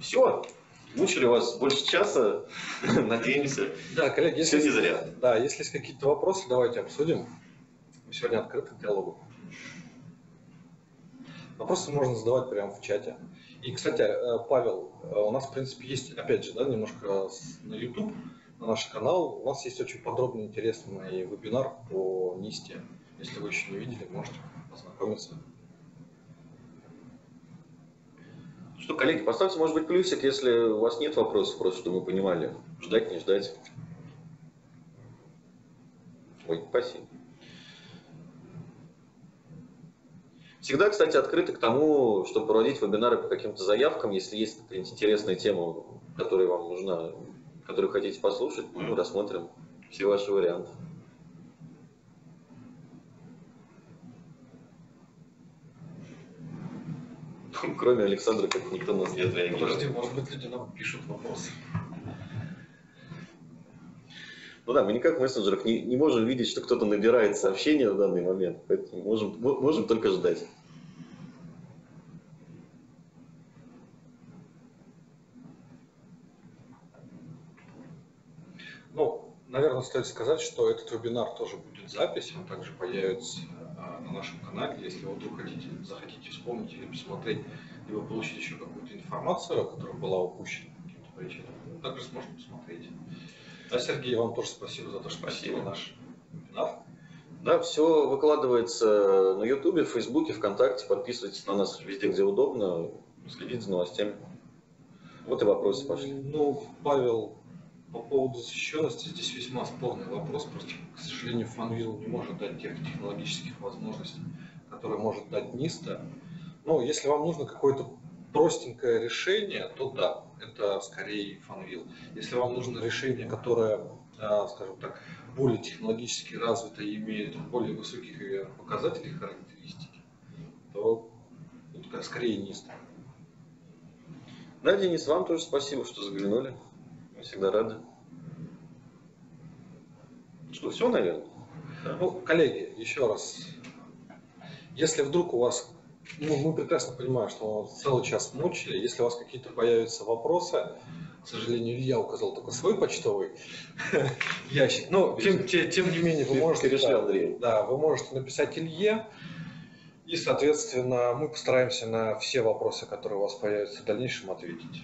Все. Мучили вас больше часа, надеемся. Да, коллеги, если, Все не зря. Да, если есть какие-то вопросы, давайте обсудим. Мы сегодня открыты к диалогу. Вопросы можно задавать прямо в чате. И, кстати, э, Павел, э, у нас, в принципе, есть, опять же, да, немножко на YouTube, на наш канал. У нас есть очень подробный, интересный вебинар по НИСТе. Если вы еще не видели, можете познакомиться. Что, коллеги, поставьте, может быть, плюсик, если у вас нет вопросов, просто чтобы мы понимали, ждать, не ждать. Ой, спасибо. Всегда, кстати, открыты к тому, чтобы проводить вебинары по каким-то заявкам, если есть какая-нибудь интересная тема, которая вам нужна, которую хотите послушать, мы рассмотрим все ваши варианты. Кроме Александра, как никто нас не отреагирует. Подожди, может быть, люди нам пишут вопросы. Ну да, мы никак в мессенджерах не, не можем видеть, что кто-то набирает сообщения в данный момент, поэтому можем, можем только ждать. Ну, наверное, стоит сказать, что этот вебинар тоже будет запись, он также появится на нашем канале. Если вы вдруг хотите, захотите вспомнить или посмотреть, либо получить еще какую-то информацию, которая была упущена по каким-то причинам, также сможете посмотреть. Да, Сергей, вам тоже спасибо за то, что спасибо наш вебинар. Да, все выкладывается на Ютубе, в Фейсбуке, ВКонтакте. Подписывайтесь на нас везде, где удобно. Следите за новостями. Вот и вопросы пошли. Ну, Павел по поводу защищенности здесь весьма спорный вопрос. Просто, к сожалению, Funwheel не может дать тех технологических возможностей, которые может дать NISTA. Но если вам нужно какое-то простенькое решение, то да, это скорее Funwheel. Если вам нужно решение, которое, а, скажем так, более технологически развито и имеет более высоких показателей характеристики, то скорее NISTA. Да, Денис, вам тоже спасибо, что заглянули. Всегда рады. Что, все, наверное? Ну, коллеги, еще раз. Если вдруг у вас, ну, мы прекрасно понимаем, что целый час мучили, если у вас какие-то появятся вопросы, к сожалению, Илья указал только свой почтовый ящик. Но тем, тем, тем не менее, вы можете, да, да, вы можете написать Илье, и, соответственно, мы постараемся на все вопросы, которые у вас появятся в дальнейшем, ответить.